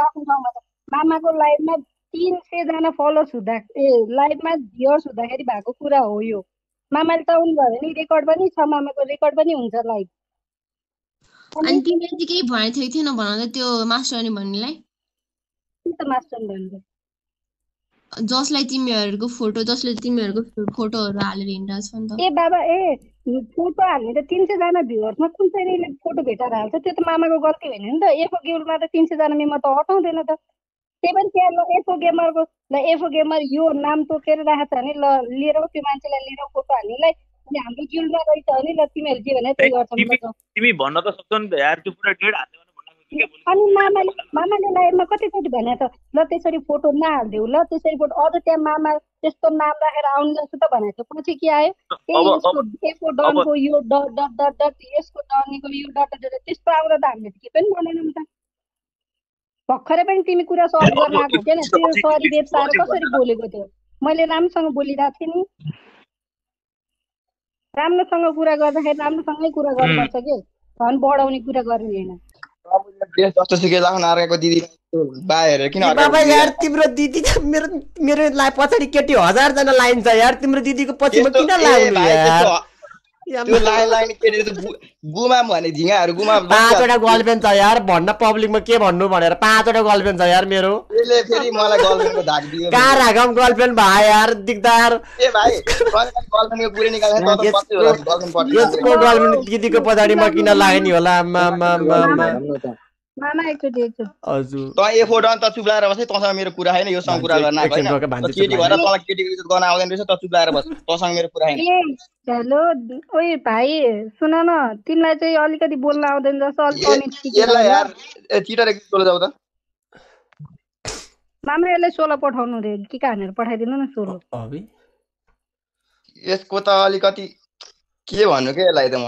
आफ्नो ठाउँमा मामाको लाइफमा तिन सयजना फलोवर्स हुँदा ए लाइभमा भ्युअर्स हुँदाखेरि भएको कुरा हो यो। मामाले ताउनु भयो भने रेकर्ड पनि छ मामाको रेकर्ड पनि हुन्छ लाइभ अनि तिमीले चाहिँ केही भनेको थियो थिएन भन त त्यो मास्टर अनि भन्नेलाई? के त मास्टर जसलाई तिमीहरूको फोटो जसले तिमीहरूको फोटोहरू हालेर हिँडिरहेको छ नि त। ए बाबा ए फोटो हाल्ने त तिन सयजना भ्युअर्समा कुन चाहिँले फोटो भेटाएर हाल्छ? त्यो त मामाको गल्ती होइन नि त। एफओ गेमरमा त तिन सयजना मेम्बर त हटाउँदैन त। पनि त्यहाँ ल एफओ गेमरको ल एफओ गेमर यो नाम तोकेर राखेको छ भने ल लिएर त्यो मान्छेलाई लिएर फोटो हाल्नेलाई अनि हाम्रो गिल्डमा रहेछ भने ल तिमीहरू जे भने त्यही गर्छन् तिमी भन्न त सक्छौ नि यार त्यो पुरा डेढ क्या अनि मामाले मामाले लाइभमा कतिचोटि भने त ल त्यसरी फोटो नहालिदेऊ ल त्यसरी फोटो. अझ त्यहाँ मामा त्यस्तो नाम राखेर आउनु जस्तो त भनेको थियो पछि के आयो यसको डनको यो डट डट डट डट यसको डनको यो डट डट त्यस्तो आउँदा त हामीले के पनि भनेनौँ त भर्खरै पनि तिमी कुरा सल्भ गर्न आएको थिएन। त्यो सरी बेच पाएर कसरी बोलेको थियो मैले राम्रोसँग बोलिरहेको थिएँ नि। राम्रोसँग कुरा गर्दाखेरि राम्रोसँगै कुरा गर्नुपर्छ कि? झन् बढाउने कुरा गर्ने होइन। यार तिम्रो दिदी त मेरो मेरो पछाडि केटी हजारजना लाइन छ यार। तिम्रो दिदीको पछि किन ए त्यो लाइन लाइन केटी त गु- गुमा भने झिँगाहरू गुमा पाँचवटा गर्लफ्रेन्ड छ यार भन्न पब्लिकमा के भन्नु भनेर। पाँचवटा गर्लफ्रेन्ड छ यार मेरो। त्यसले फेरि मलाई गर्लफ्रेन्डको धाक दियो। कहाँ राखौँ गर्लफ्रेन्ड भए यार दिगदार ए भाइ गर्लफ्रेन्डको निकाल्छ यसको गर्लफ्रेन्ड दिदीको पछाडि म किन लाग्ने होला? आमा हजुर त ए फोटो त चुप्लाएर बस है तँसँग मेरो कुरा छैन योसँग कुरा गर्न आएको एकछिन होइन रोक, भान्जी त केटी चुप भएर लागे। तँलाई केटीको इज्जत गर्न आउँदैन रहेछ त चुप्लाएर बस तँसँग मेरो कुरा छैन ए हेलो ओइ भाइ सुन न तिमीलाई चाहिँ अलिकति बोल्न आउँदैन जस्तो यसलाई। यार चिटर जाऊ त मामा यसलाई सोह्र पठाउनु रे टिका हानेर पठाइदिनु न सोह्र यसको त अलिकति के भन्नु के यसलाई त म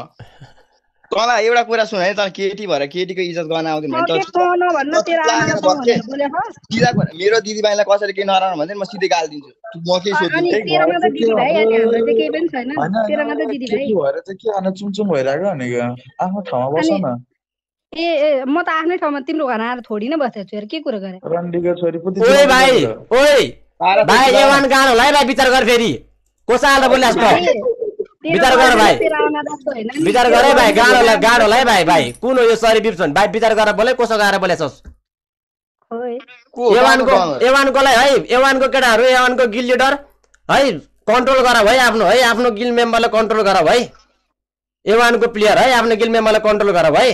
तँलाई एउटा कुरा सुन है त केटी भएर केटीको इज्जत गर्न आउँदैन मेरो दिदीबाईलाई कसरी केही नराम्रो भन्दैन म सिधै गालिदिन्छु। म केही सोध्छु आफ्नो ठाउँमा बस न। ए म त आफ्नै ठाउँमा तिम्रो घर आएर थोडी नै बसेको छु के कुरो गरेँ? ओए भाइ ओए भाइ होला है भाइ विचार गर फेरि। कसै आएर बोल्यास विचार गर भाइ। विचार गर है भाइ गाँड होला गाँड होला है भाइ भाइ। कुन हो यो सरी बिप्सन भाइ विचार गरेर बोले कसो गएर बोलेछस् ओइ, एवानको एवानकोलाई है एवानको केटाहरू एवानको गिल लिडर है कन्ट्रोल गर है आफ्नो है आफ्नो गिल मेम्बरलाई कन्ट्रोल गर है एवानको प्लेयर है आफ्नो गिल मेम्बरलाई कन्ट्रोल गर है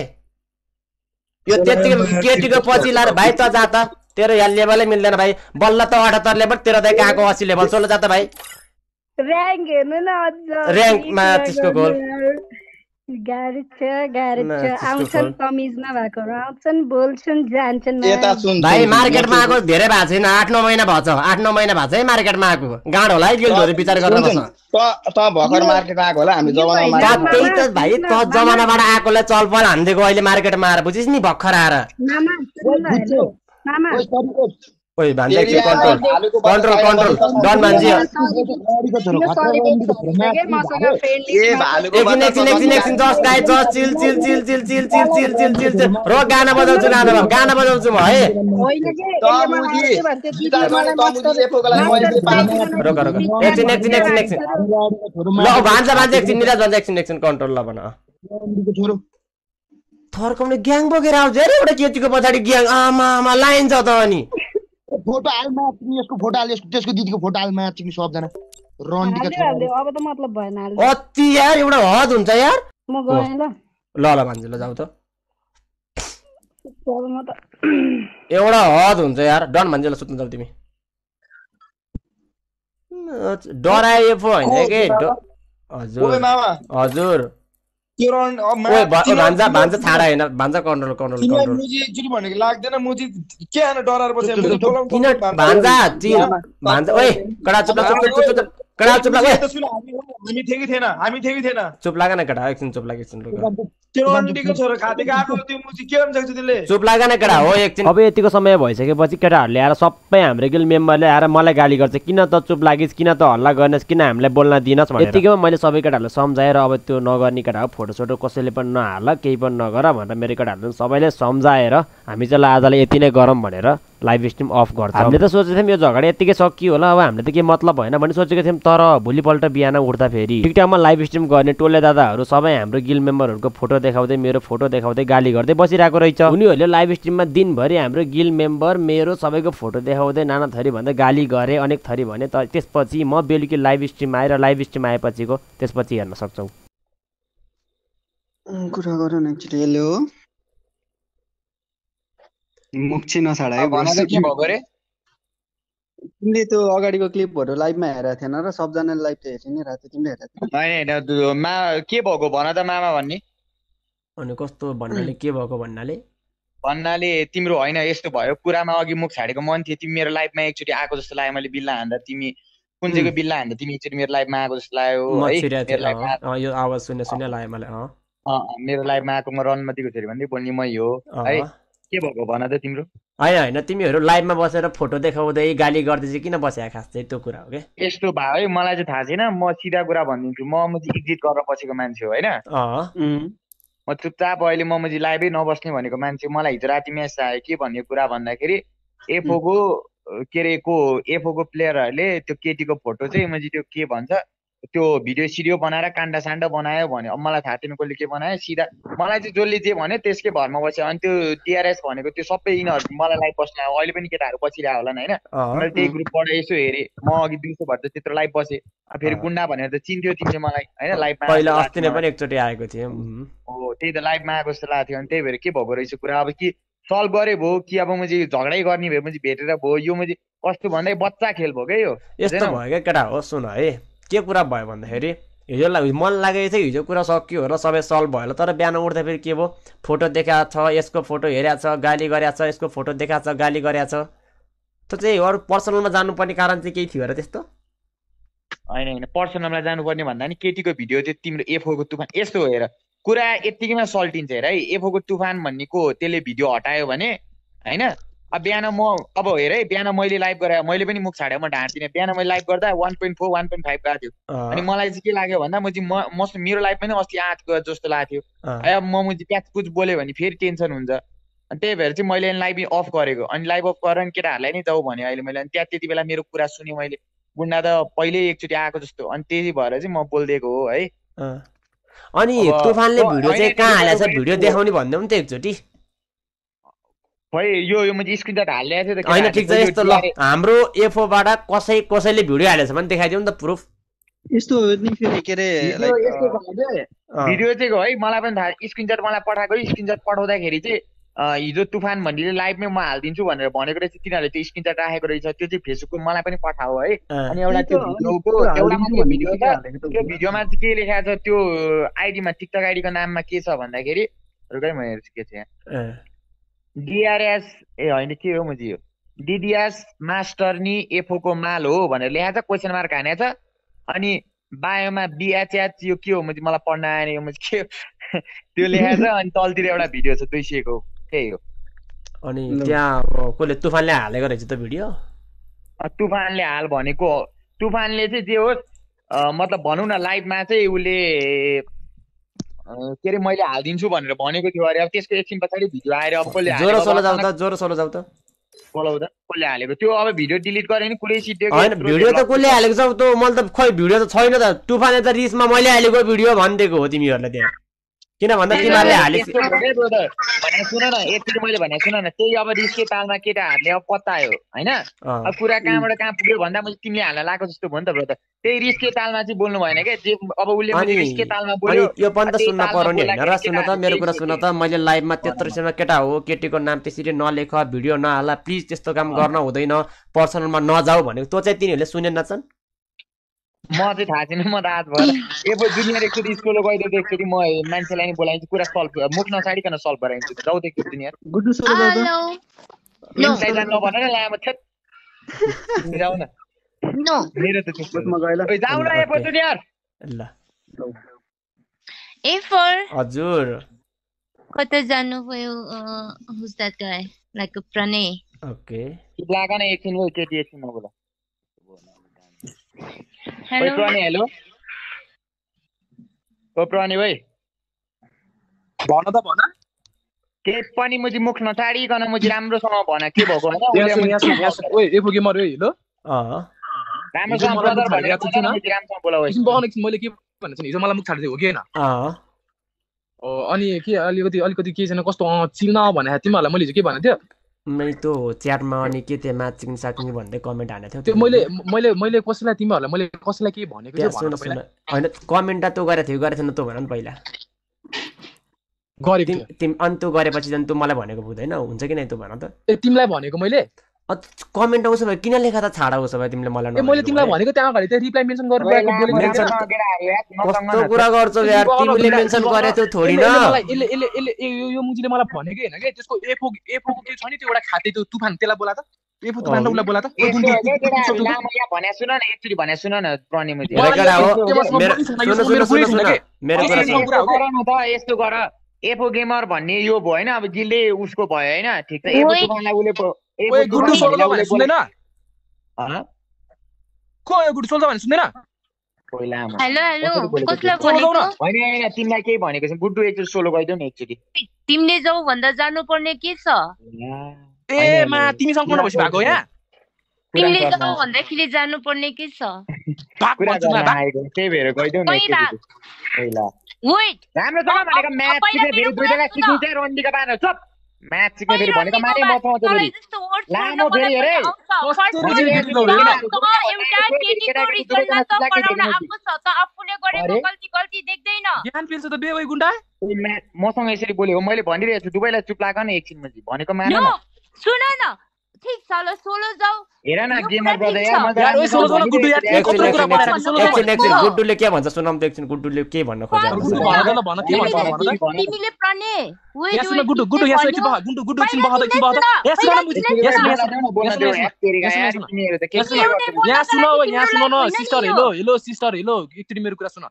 यो त्यतिकै केटीको पछि लाएर भाइ त जा त तेरो यहाँ लेभलै मिल्दैन भाइ। बल्ल त अठहत्तर लेभल तेरो त कहाँको अस्सी लेभल। सोह्र जा त भाइ। ऱ्याङ्क हेर्नु न अझ ऱ्याङ्कमा त्यसको गोल। गर्नु। गाह्रो छ गाह्रो न, छ त्यसको आउँछन् गोल। कमिज नभएकोहरू आउँछन् बोल्छन् जान्छन् यता सुन भाइ सुन, सुन, मार्केटमा म आएको धेरै भएको छैन। आठ नौ महिना भएको छ। आठ नौ महिना भएको छ। है मार्केटमा आएको गाँड होला है विचार गरेर त्यही त भाइ त जमानाबाट आएकोलाई चलपल हानिदिएको अहिले मार्केटमा आएर बुझिस् नि भर्खर आएर। ओइ भान्जा आएर कन्ट्रोल कन्ट्रोल कन्ट्रोल डन कि भालुको एकछिन एकछिन एकछिन एकछिन just guy just chill chill chill chill chill chill chill chill chill chill रो गाना बजाउँछु गाना बजाउँछु गाना बजाउँछु म है कि के के रोक रोक एकछिन एकछिन एकछिन एकछिन ल भान्जा भान्जा एकछिन निराज भान्जा एकछिन एकछिन कन्ट्रोल ल भन थर्काउने ग्याङ बोकेर आउँछ अरे एउटा केटीको पछाडि ग्याङ आमा आमा लाइन छ त अनि फोटो हालमा तिमी यसको फोटो हाल यसको त्यसको दिदीको फोटो हालमा तिमी सबजना। रन्डीका अब त मतलब भएन हाल्दै अति यार एउटा हद हुन्छ यार। म गएँ ल। ल ल भान्जी ल जाऊ त। एउटा हद हुन्छ यार। डन भान्जी ल सुत्नु जाऊ तिमी। डराए पो होइन कि? हजुर। मामा। हजुर। भान्जा भान्जा छाडा होइन भान्जा कन्ट्रोल कन्ट्रोल कन्ट्रोल भनेको लाग्दैन मुजी के डराएर भान्जा भान्जा ओए कडा चुप कडा चुप लाग। हामी थिएँ कि थिएन हामी थिएँ कि थिएन चुप लाग न केटा एकछिन चुप लाग एकछिन रुक तेरो अन्डीको छोरो खाँदै गएको त्यो मुजी के गर्न सक्छ त्यसले चुप लाग न केटा हो एकछिन अब यतिको समय भइसकेपछि केटाहरूले आएर सबै हाम्रो गिल मेम्बरले आएर मलाई गाली गर्छ। किन त चुप लागिस्? किन त हल्ला गर्नेस्? किन हामीलाई बोल्न दिनस् भनेर। यतिकैमा मैले सबै केटाहरूलाई सम्झाएर अब त्यो नगर्ने केटा हो फोटोसोटो कसैले पनि नहाल केही पनि नगर भनेर मेरो केटाहरूले सबैले सम्झाएर हामी चाहिँ आजलाई यति नै गरौँ भनेर। लाइभ स्ट्रिम अफ गर्छ। हामीले त सोचेको थियौँ यो झगडा यत्तिकै सकियो होला अब हामीले त केही मतलब भएन भने सोचेको थियौँ तर भोलिपल्ट बिहान उठ्दा फेरि। टिकटकमा लाइभ स्ट्रिम गर्ने टोले दादाहरू सबै हाम्रो गिल मेम्बरहरूको फोटो देखाउँदै मेरो फोटो देखाउँदै गाली गर्दै बसिरहेको रहेछ। उनीहरूले लाइभ स्ट्रिममा दिनभरि हाम्रो गिल मेम्बर मेरो सबैको फोटो देखाउँदै नाना थरी भन्दै गाली गरे अनेक थरी भने त त्यसपछि म बेलुकी लाइभ स्ट्रिम आएर लाइभ स्ट्रिम आएपछिको त्यसपछि हेर्न सक्छौ। कुरा गर न एकचोटि यसले हो मुख चाहिँ नछाड है के भएको रे तिमीले त्यो अगाडिको क्लिपहरू लाइभमा हेरेको थिएन र सबजनाले लाइभ त हेरि नै रहेको थियो तिमीले हेरेको होइन होइन मा के भएको? भन त मामा भन्ने। अनि कस्तो भन्नाले के भएको भन्नाले? भन्नाले तिम्रो होइन यस्तो भयो। कुरामा अघि मुख छाडेको मन थियो तिमी मेरो लाइफमा एकचोटि आएको जस्तो लाग्यो मैले बिल्ला हान्दा तिमी कुन चाहिँको. बिल्ला हान्दा तिमी एकचोटि मेरो लाइफमा आएको जस्तो लाग्यो यो आवाज सुन्ने सुन्ने लाग्यो मलाई मेरो लाइफमा आएको म रनमतीको छोरी भन्दै बोल्ने मै हो है। के भएको भन त तिम्रो? होइन होइन तिमीहरू लाइभमा बसेर फोटो देखाउँदै गाली गर्दै चाहिँ किन बस्या खास चाहिँ त्यो कुरा हो क्या यस्तो भयो है मलाई चाहिँ थाहा छैन म सिधा कुरा भनिदिन्छु। म मुजी इक्जिट गरेर बसेको मान्छे हो होइन? अँ। म चुपचाप अहिले म मुजी लाइभै नबस्ने भनेको मान्छे मलाई हिजो राति म्याच आयो के भन्ने कुरा भन्दाखेरि एफओको के अरे को एफओको प्लेयरहरूले त्यो केटीको फोटो चाहिँ मैले त्यो के भन्छ? त्यो भिडियो सिडियो बनाएर काण्ड साण्ड बनायो भन्यो। अब मलाई थाहा थिएन कसले के बनायो। सिधा मलाई चाहिँ जसले जे भन्यो त्यसकै भरमा बस्यो। अनि त्यो टिआरएस भनेको त्यो सबै यिनीहरू मलाई लाइभ बस्न आयो अहिले पनि केटाहरू बसिरहेको होला नि होइन। मैले त्यही ग्रुपबाट यसो हेरेँ। म अघि दुई सौ भएर त्यत्रो लाइभ बसेँ। अब फेरि। गुन्डा भनेर त चिन्थ्यो तिमीले मलाई। होइन लाइभमा पहिला अस्ति नै पनि एकचोटि आएको थिएँ उम्। हो त्यही त लाइभमा आएको जस्तो लागेको थियो। अनि त्यही भएर के भएको रहेछ कुरा? अब कि सल्भ गरे भयो कि अब मैले झगडै गर्ने भए मैले भेटेर भयो यो मैले कस्तो भन्दै बच्चा खेल भयो क्या यो। यस्तो भयो क्या केटा हो? सुन है। के कुरा भयो भन्दाखेरि हिजो ला- मन लागेको थियो हिजो कुरा सकियो र सबै सल्भ भयो होला। तर बिहान उठ्दा फेरि के भयो? फोटो देखाएको छ यसको फोटो हेरेको छ गाली गरेको छ यसको फोटो देखाएको छ गाली गरेको छ। त्यो चाहिँ अरू पर्सनलमा जानुपर्ने कारण चाहिँ केही थियो र त्यस्तो? होइन होइन। पर्सनलमा जानुपर्ने भन्दा नि केटीको भिडियो चाहिँ तिम्रो एफओको तुफान। यस्तो हो हेर। कुरा यत्तिकैमा सल्टिन्छ हेर है। एफओको तुफान भन्नेको त्यसले भिडियो हटायो भने होइन? बिहान म अब हेर है बिहान मैले लाइभ गराएँ मैले पनि मुख छाडेँ म ढाँट्दिनँ बिहान मैले लाइभ गर्दा one point four one point five गएको थियो। अनि मलाई चाहिँ के लाग्यो भन्दा म चाहिँ म मेरो लाइफ पनि अस्ति आठ जस्तो लाग्थ्यो। अब म चाहिँ प्याचपुच बोल्यो भने फेरि टेन्सन हुन्छ। अनि त्यही भएर चाहिँ मैले लाइभ अफ गरेको। अनि लाइभ अफ गरेर केटाहरूलाई नै जाऊ भने अहिले मैले। अनि त्यहाँ त्यति बेला मेरो कुरा सुनेँ मैले। गुन्डा त पहिल्यै एकचोटि आएको जस्तो। अनि त्यही भएर चाहिँ म बोलिदिएको हो है। अनि तुफानले भिडियो चाहिँ कहाँ हालेछ तपाईँको भिडियो देखाउने भन्दै नि त एकचोटि। खै यो यो मैले स्क्रिनसट हालिदिएको थिएँ त होइन ठिक छ यस्तो ल। हाम्रो एफओबाट कसै कसैले भिडियो हालेछ भने देखाइदिउँ नि त प्रुफ यस्तो नि फेरि के अरे भिडियो चाहिँ है मलाई पनि थाहा स्क्रिनसट मलाई पठाएको स्क्रिनसट पठाउँदाखेरि चाहिँ हिजो तुफान भन्नेले लाइभमै म हालिदिन्छु भनेर भनेको रहेछ तिनीहरूले त्यो स्क्रिनसट राखेको रहेछ त्यो चाहिँ फेसबुकको मलाई पनि पठाओ है। अनि एउटा त्यो भिडियोको एउटा भिडियो छ। त्यो भिडियोमा चाहिँ के लेखाएको छ त्यो आइडीमा टिकटक आइडीको नाममा के छ भन्दाखेरि रुकै म हेर्छु के छ यहाँ। डिआरएस ए होइन के हो मुजी? यो डिडिएस मास्टर नि एफओको माल हो भनेर लेखाएको छ क्वेसन मार्क हानेको छ। अनि बायोमा बिएचएच यो के हो मुजी? मलाई पढ्न आएन यो मुजी के हो? त्यो लेखाएको छ अनि तलतिर एउटा भिडियो छ दुई सयको त्यही हो। अनि त्यहाँ कसले तुफानले हालेको रहेछ त भिडियो? तुफानले हाल भनेको तुफानले चाहिँ जे होस् मतलब भनौँ न लाइभमा चाहिँ उसले के अरे मैले हालिदिन्छु भनेर भनेको थियो अरे। अब त्यसको एकछिन पछाडि भिडियो आएर अब कसले हालेको सोलो अचानक त जोरो सोलो जाऊ त। बोलाउँदा कसले हालेको? त्यो अब भिडियो डिलिट गरे नि कुरै सिद्धियो होइन भिडियो त कसले हालेको छ? त मैले त खै भिडियो त छैन त। तुफानले त रिसमा मैले हालेको भिडियो भनिदिएको हो तिमीहरूले त्यहाँ। किन भन्दा तिमीहरूले हालेको सुन न यतिको मैले भने सुन न त्यही अब रिसकै तालमा केटाहरूले अब पत्तायो होइन। अब कुरा कहाँबाट कहाँ पुग्यो भन्दा मैले तिमीले हाल्न लगाएको जस्तो भयो नि त ब्रदर। त्यही रिसकै तालमा चाहिँ बोल्नु भएन क्या जे अब उसले रिसकै तालमा बोल्यो यो पनि त सुन्न तालमा पर्ने होइन र सुन त मेरो कुरा सुन। त मैले लाइभमा त्यत्रोसम्म केटा हो केटीको नाम त्यसरी नलेख भिडियो नहाल प्लिज त्यस्तो काम गर्न हुँदैन पर्सनलमा नजाऊ भनेको त्यो चाहिँ तिनीहरूले सुनेनछन् म चाहिँ थाहा छैन म त आज भएर एपो जुनियर एकचोटि स्कुल गइदिएको एकचोटि म मान्छेलाई नि बोलाइदिन्छु कुरा सल्भ मुख नछाडिकन सल्भ गराइदिन्छु जाउ एकचोटि जुनियर नभन न लामो तिमी जाऊ न नो मेरो त जाऊ न एपो जुनियर ल ए फर हजुर कता जानुभयो who's that guy like Pranay okay लाग न एकछिन केटी एकछिन नबोल हेलो प्रणी हेलो ओ प्रणी भाइ भन त भन। केही पनि मुजी मुख नछाडिकन मुजी राम्रोसँग भन के भएको होइन ल अँ। राम्रोसँग हिजो मलाई ब्रदर मुख भनेर राम्रोसँग बोला भाइ एकछिन बगान एकछिन मैले के भनेको छु हिजो मलाई मुख छाड्दै हो कि होइन? अनि के अलिकति अलिकति के छैन कस्तो अँ चिल न भने तिमीहरूलाई। मैले हिजो के भनेको थियो मैले त्यो च्याटमा अनि के त्यो म्याचिङ साचिङ भन्दै कमेन्ट हानेको त्यो मैले मैले मैले कसैलाई तिमीहरूलाई मैले कसैलाई के भनेको थियो सुन सुन होइन कमेन्ट त तँ गरेको थियो गरेको थिएन तँ भन न पहिला। गरेको थियो। तिमी अनि तँ गरेपछि झन् तँ मलाई भनेको बुझ्दैन हुन्छ कि नै तँ भन त? ए तिमीलाई भनेको मैले? कमेन्ट आउँछ भए किन लेखा त छाडा उसो भए तिमीले मलाई ए मैले तिमीलाई? भनेको त्यहाँ अगाडि चाहिँ रिप्लाई मेन्सन नसँग कस्तो कुरा गर्छौ यार तिमीले मेन्सन गरेको थियो थोडी न। यसले मलाई यसले यसले यसले ए- यो यो मुजीले मलाई भनेकै होइन कि त्यसको एफओ एफओको के छ नि त्यो एउटा खाते त्यो तुफान त्यसलाई बोला त। एफओ तुफान उसलाई बोला त। भने सुन न एकचोटि भने सुन न प्रणी मुजी। मेरो कुरा यो- हो यो मसँग मेरो बोलिस् न, सुन यो सुन मेरो सुन बोलिस् सुन न के? मेरो कुरा यसरी सुन। कुरा हो यस्तो? गर त यस्तो गर। एफओ गेमर भन्ने यो भयो होइन अब गिल्डे उसको भयो होइन ठिक छ एफओ। तुफानलाई उसले एफओ ओए गुड्डु सोल्दा भने सुन्दैन? को यो गुड्डु सोल्दा भने सुन्दैन हेलो हेलो कसलाई तिमी? भनेको होइन होइन तिमीलाई केही भनेको छैन गुड्डु एकचोटि सोलो गइदेऊ न एकचोटि तिमीले जाऊ भन्दा जानुपर्ने के छ ए मा। तिमीसँग कोन बसी भएको यहाँ तिमीले जाऊ भन्दाखेरि जानुपर्ने के छ त्यही भएर गइदेऊ न वेट राम्रोसँग भनेको सिक्ने चाहिँ रन्डीका चुप फेरि भनेको म पाउँछ फेरि लामो फेरि अरे? मसँग यसरी बोलेको मैले भनिरहेको छु दुवैलाई चुप लाग न एकछिन भनेको मान सुन न. ठिक छ ल सोलो जाऊ हेर न गेमर ब्रदर यार छ। ओइ, सोलो जाऊ न, गुड्डु यार, एकछिन छु। एकछिन कुरा एकछिन भनेको एकछिन एकछिन। गुड्डुले के भन्छ सुनाउँ त एकछिन गुड्डुले के भन्न? भन भन के भन्छ तिमीले- भन त भन न। तिमीले प्रणय वेट यहाँ सुन गुड्डु गुड्डु यहाँ सुन एकछिन बहा गुड्डु गुड्डु एकछिन बहा त एकछिन बहा त यहाँ सुन एकचोटि यहाँ सुन बोल्न यहाँ सुन न, sister hello hello sister hello एकचोटि मेरो कुरा सुन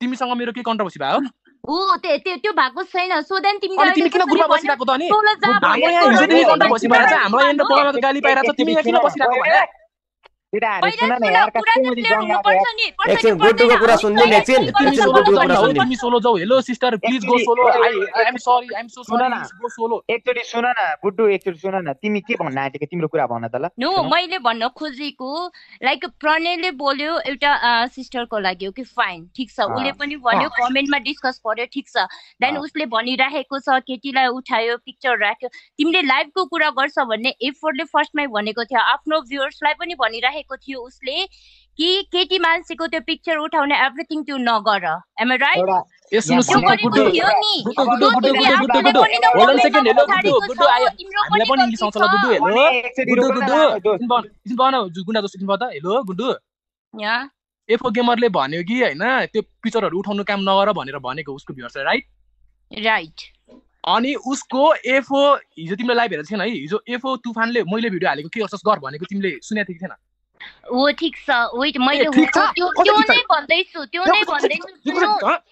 तिमीसँग मेरो के कन्ट्रोभर्सी भयो हो त्यो त्यो त्यो भएको छैन सो देन तिमीले तिमी किन कसरी ग्रुपमा भन्यौ? बसिरहेको त अनि सोलो जा हाम्रो भनेको यहाँ हिजोदेखि र कन्ट्रोभर्सी भइरहेको छ हाम्रो यहाँ पढामा त गाली पाइरहेको छ तिमी यहाँ किन बसिरहेको भने एकछिन? कुरा एकछिन तिमी एकछिन सोलो गुड्डुको जाऊ कुरा न हो सुन्नु तिमी सोलो जाऊ hello sister please go solo I I am sorry I am so soon sorry न। गो सोलो एकचोटि सुन न गुड्डु एकचोटि सुन न तिमी के भन्न आँटेको तिम्रो कुरा भन त ल नो। मैले भन्न खोजेको लाइक प्रणयले बोल्यो एउटा सिस्टरको लागि हो कि फाइन ठिक छ उसले पनि भन्यो। कमेन्टमा डिस्कस गर्यो ठिक छ देन। उसले भनिराखेको छ केटीलाई उठायो पिक्चर राख्यो तिमीले लाइभको कुरा गर्छ भन्ने एफोर्टले फर्स्टमै भनेको थियो आफ्नो भ्युअर्सलाई पनि भनिराखेको थियो उसले कि केटी मान्छेको त्यो पिक्चर उठाउने एभ्रिथिङ त्यो नगर एम राइट गुन्डा जस्तो हेलो गुड्डु यहाँ एफओ गेमरले भन्यो कि होइन त्यो पिक्चरहरू उठाउनु काम नगर भनेर भनेको उसको भ्युअर्सलाई राइट राइट अनि उसको एफओ हिजो तिमीले लाइभ हेरेको थिएन है हिजो एफओ तुफानले मैले भिडियो हालेको के गर्छस् गर भनेको तिमीले सुनेको थिएन हो ठिक छ वेट मैले त्यो? नै भन्दैछु त्यो यो नै भन्दैछु? यो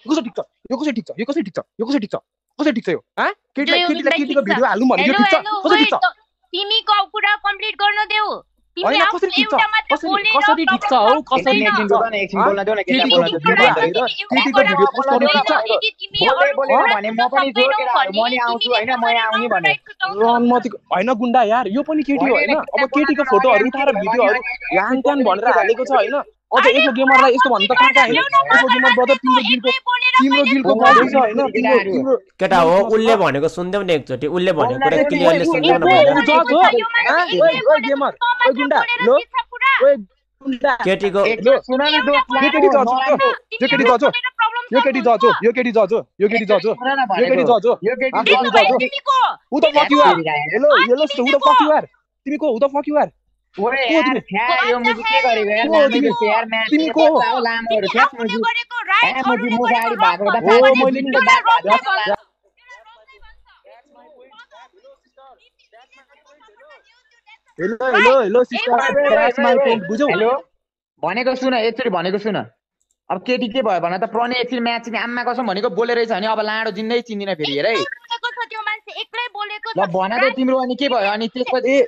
कसरी ठिक छ? यो कसरी ठिक छ यो कसरी ठिक छ यो कसरी ठिक छ यो कसरी ठिक छ यो हाँ? केटीलाई यो केटीलाई केटीको। भिडियो हाल्नु भनेको हेलो ठिक छ हेलो कसरी ठिक छ तिमीको कुरा कम्प्लिट गर्न देऊ होइन गुन्डा यार यो पनि केटी हो होइन अब केटीको फोटोहरू उठाएर भिडियोहरू त्यान भनेर हालेको छ होइन अझ यसो गेमरलाई यस्तो भन्नु त कहाँ कहाँ यसो गेमर ब्रदर तिम्रो गिलको तिम्रो गिलको गल्ती छ होइन तिम्रो केटा हो उसले भनेको सुनिदेऊ न एकचोटि उसले भनेको कुरा क्लियरली सुनिदेऊ न ओए, गेमर ओए गुन्डा लो गुन्डा केटीको सुन न दोस्त यो केटी जज हो यो केटी जज यो केटी जज हो यो केटी जज हो यो केटी जज हो यो केटी जज हो यो केटी जज हो तिमीको Who the fuck you are? Hello, hello, who the fuck you are? तिमी को who the fuck you are? ओए को यार तिमी छ्या यो मुजी हेलो हेलो हेलो बुझौ हेलो भनेको सुन एकचोटि भनेको सुन अब केटी के भयो भने त प्रणय एकछिन म्याच आम्मा कसम भनेको बोले रहेछ भने अब लाडो जिन्दै चिन्दिनँ फेरि हेर है बोलेको छ त्यो मान्छे एक्लै बोलेको ल भन त तिम्रो अनि के भयो अनि त्यसपछि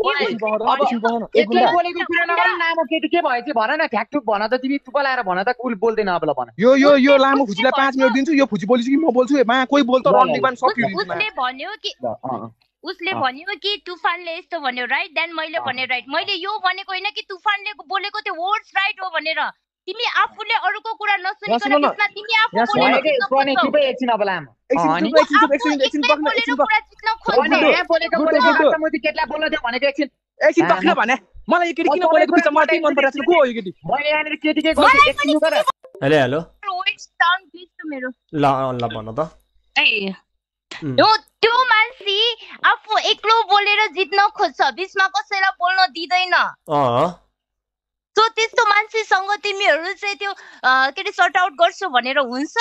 बोलेको कुरो नगर लामो केटी के भयो चाहिँ भन न ठ्याकठुक भन त तिमी चुप लाएर भन त कुल बोल्दैन अब ल भन यो यो यो लामो फुचीलाई पाँच मिनट दिन्छु यो फुची बोलिस कि म बोल्छु मा कोही बोल्छ उसले भन्यो कि ल अँ, अँ। उसले। भन्यो कि तुफानले यस्तो भन्यो राइट देन मैले। भने राइट मैले यो भनेको होइन कि तुफानले बोलेको त्यो वर्ड्स राइट हो भनेर तिमी आफूले अरूको कुरा नसुनिकन बिचमा तिमी आफू बोलेर जित्न खोज्छौ। एकछिन। टक्क भने? मलाई यो केटी किन बोलेको मलाई त्यही मन को हो यो केटी? मैले यहाँनिर गल्ती मलाई एकछिन गर। Hello hello. ल ल भन त। ए। त्यो त्यो मान्छे आफू एक्लो बोलेर जित्न खोज्छ। बिचमा कसैलाई बोल्न दिँदैन। अँ। सो त्यस्तो मान्छेसँग तिमीहरू चाहिँ त्यो के अरे सर्ट आउट गर्छु भनेर हुन्छ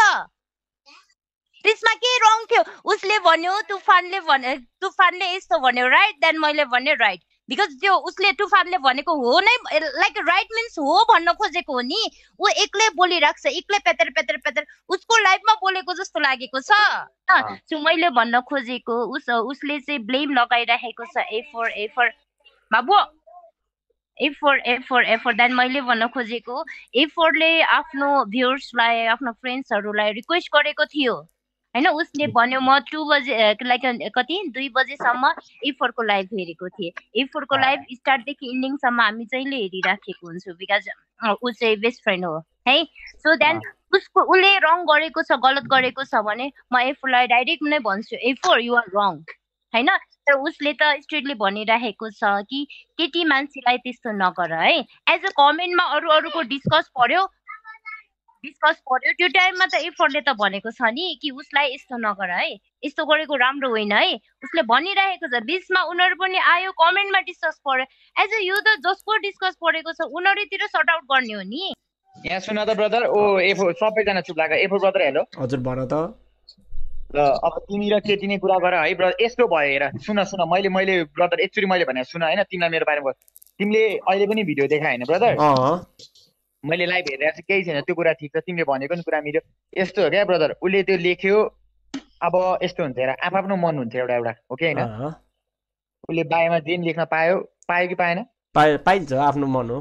त्यसमा के रङ थियो उसले भन्यो तुफानले भने तुफानले यस्तो भन्यो राइट देन मैले भने राइट बिकज त्यो उसले तुफानले भनेको हो नै लाइक राइट मिन्स हो भन्न खोजेको हो नि ऊ एक्लै बोलिरहेको छ एक्लै पेतर पेतर पेतर उसको लाइफमा बोलेको जस्तो लागेको छ। सो मैले भन्न खोजेको उस उसले चाहिँ ब्लेम लगाइराखेको छ ए फोर ए फोर बाबु A four A four A four then मैले भन्न खोजेको ए फोरले आफ्नो भ्युर्सलाई आफ्नो फ्रेन्ड्सहरूलाई रिक्वेस्ट गरेको थियो होइन? उसले भन्यो म टु बजे लाइक कति? दुई बजेसम्म ए फोरको लाइभ हेरेको थिएँ। ए फोरको लाइभ स्टार्टदेखि इन्डिङसम्म हामी जहिले हेरिराखेको हुन्छु बिकज ऊ चाहिँ बेस्ट फ्रेन्ड हो है? सो देन उसको उसले रङ गरेको छ गलत गरेको छ भने म ए फोरलाई डाइरेक्ट नै भन्छु ए फोर युआर रङ होइन? तर उसले त स्ट्रेटली भनिराखेको छ कि केटी मान्छेलाई त्यस्तो नगर है। एज अ कमेन्टमा अरू अरूको डिस्कस पर्यो डिस्कस पर्यो त्यो टाइममा त एफोर्टले त भनेको छ नि कि उसलाई यस्तो नगर है। यस्तो गरेको राम्रो होइन है। उसले भनिरहेको छ। बिचमा उनीहरू पनि आयो कमेन्टमा डिस्कस पर्यो। एज अ यो त जसको डिस्कस परेको छ उनीहरूतिर सर्ट आउट गर्ने हो नि। यहाँ सुन त ब्रदर ओ एफो सबैजना चुप लाग्यो। एफो ब्रदर हेलो। हजुर भन त। ल अब तिमी र केटी नै कुरा गर है ब्रदर यस्तो भयो हेर। सुन सुन। मैले मैले ब्रदर एकचोटि मैले भने सुन होइन? तिमीलाई मेरो बारेमा। तिमीले अहिले पनि भिडियो देखायो होइन ब्रदर मैले लाइभ हेरेर चाहिँ केही छैन। त्यो कुरा ठिक छ। तिमीले भनेको नि कुरा मिल्यो। यस्तो हो क्या ब्रदर उसले त्यो लेख्यो। अब यस्तो हुन्छ हेर। आफ्नो मन हुन्छ एउटा एउटा। हो कि होइन उसले बायोमा जे लेख्न पायो। पायो कि पाएन? पाइ पाइन्छ आफ्नो मन हो।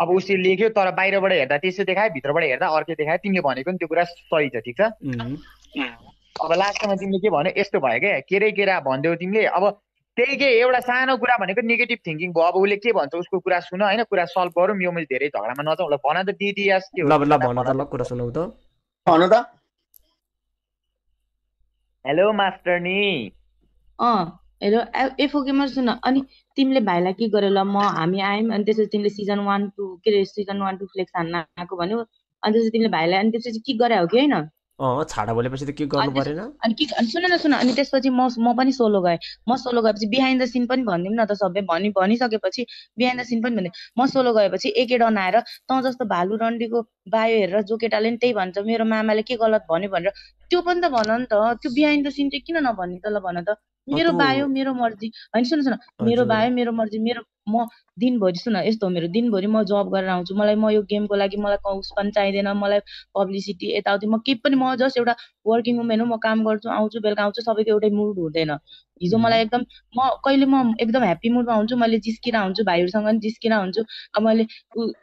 अब उसले लेख्यो तर बाहिरबाट हेर्दा त्यस्तो देखायो भित्रबाट हेर्दा अर्कै देखायो। तिमीले भनेको नि त्यो कुरा सही छ ठिक छ? अब लास्टमा तिमीले के भन्यो? यस्तो भयो क्या केरै केरा भनिदेऊ तिमीले। अब त्यही के एउटा सानो कुरा भनेको नेगेटिभ थिङ्किङ भयो। अब उसले के भन्छ? उसको कुरा सुन होइन? कुरा सल्भ गरौँ। यो मैले धेरै झगडामा नजाउँ। ल भन त यास के हो? ल ल भन त ल कुरा सुनौ त भन्नु त। हेलो मास्टर नि अँ हेलो एफओ गेमर सुन। अनि तिमीले भाइलाई के गर्यो? ल म हामी आयौँ। अनि त्यसपछि तिमीले सिजन वान टू के अरे सिजन वान टू फ्लेक्स हान्न आएको भन्यो। अनि त्यसपछि तिमीले भाइलाई अनि त्यसपछि के गरे हो कि होइन? छाडा बोलेपछि त के गर्नु परेन? अनि के अनि सुन न सुन अनि त्यसपछि म म पनि सोलो गएँ। म सोलो गएपछि बिहाइन्ड द सिन पनि भनिदिउँ न त सबै भनि भनिसकेपछि बिहाइन्ड द सिन पनि भनिदिउँ म सोलो गएपछि एक डन आएर तँ जस्तो भालु रन्डीको बायो हेरेर जो केटाले नि त्यही भन्छ मेरो मामाले के गलत भन्यो भनेर त्यो पनि त भन नि त त्यो बिहाइन्ड द सिन चाहिँ किन नभन्ने त ल भन त। मेरो बायो मेरो मर्जी। होइन सुन सुन मेरो। बायो मेरो मर्जी मेरो म दिनभरि सुन यस्तो हो मेरो दिनभरि म जब गरेर आउँछु मलाई म यो गेमको लागि मलाई कौस पनि चाहिँदैन मलाई पब्लिसिटी यताउति म केही पनि म जस्ट एउटा वर्किङ वुमेन हो म काम गर्छु आउँछु बेलुका आउँछु सबैको एउटै मुड हुँदैन। हिजो मलाई एकदम म कहिले म एकदम ह्याप्पी मुडमा हुन्छु मैले जिस्किएर हुन्छु भाइहरूसँग पनि जिस्किएर हुन्छु। अब मैले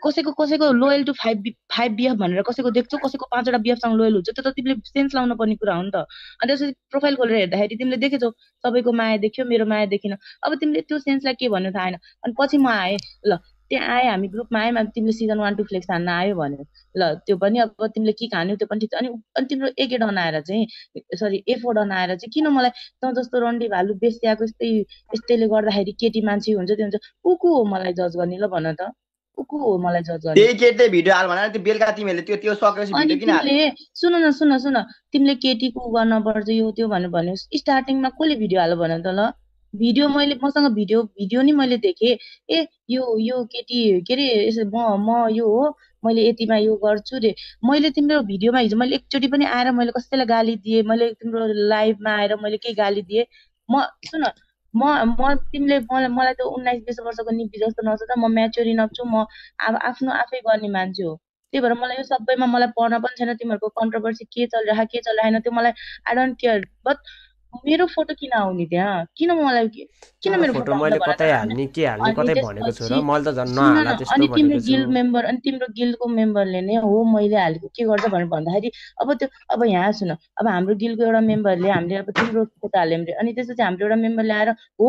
कसैको कसैको loyal to five five BF भनेर कसैको देख्छु कसैको पाँचवटा बिएफसँग लोयल हुन्छ त्यो त तिमीले सेन्स लाउनु पर्ने कुरा हो नि त। अनि त्यसपछि प्रोफाइल खोलेर हेर्दाखेरि तिमीले देखेछौ सबैको माया देख्यो मेरो माया देखिन। अब तिमीले त्यो सेन्सलाई के भन्नु थाहा छैन। अनि पछि म आएँ ल त्यहाँ आएँ हामी ग्रुपमा आयौँ अनि तिमीले सिजन वान टू फ्लेक्स हान्न आयो भन्यो। ल त्यो पनि अब तिमीले के खान्यौ त्यो पनि ठिक छ। अनि अनि तिम्रो एक डन आएर चाहिँ सरी एफो डन आएर चाहिँ किन मलाई तँ जस्तो रन्डी भालु बेस्याएको यस्तै यस्तैले गर्दाखेरि केटी मान्छे हुन्छ त्यो हुन्छ। को हो मलाई जज गर्ने? ल भन त। को हो मलाई जज गर्ने? भिडियो हाल भनेर त्यो बेलुका तिमीहरूले त्यो त्यो सकेपछि भिडियो किन हाल्यो? तिमीले सुन न सुन सुन तिमीले केटीको गर्न पर्छ यो त्यो भनेर भन्यो स्टार्टिङमा कसले भिडियो हाल्यो भन त ल? भिडियो मैले मसँग भिडियो भिडियो नि मैले देखेँ। ए यो यो केटी के अरे म म यो हो मैले यतिमा यो गर्छु रे। मैले तिम्रो भिडियोमा हिजो मैले एकचोटि पनि आएर मैले कसैलाई गाली दिएँ मैले तिम्रो लाइभमा आएर मैले केही गाली दिएँ। म सुन म म तिमीले मलाई मलाई त उन्नाइस बिस वर्षको निपी जस्तो नसोच म म्याच्योर इनफ छु म अब आफ्नो आफै गर्ने मान्छे हो। त्यही भएर मलाई यो सबैमा मलाई पढ्न पनि छैन तिमीहरूको कन्ट्रोभर्सी के चलिरहेको के चलिरहेन त्यो मलाई आई डोन्ट केयर बट मेरो फोटो किन आउने त्यहाँ? किन मलाई कि- किन मेरो फोटो मैले कतै हाल्ने के हाल्ने कतै भनेको छु र मैले त झन् सुन नहाला न त्यस्तो अनि तिम्रो गिल्ड मेम्बर अनि तिम्रो गिल्डको मेम्बरले नै हो मैले हालेको। के गर्छ भनेर भन्दाखेरि अब त्यो अब यहाँ सुन अब हाम्रो गिल्डको एउटा मेम्बरले हामीले अब तिम्रो फोटो हाल्यौँ अरे अनि त्यसपछि हाम्रो एउटा मेम्बरले आएर हो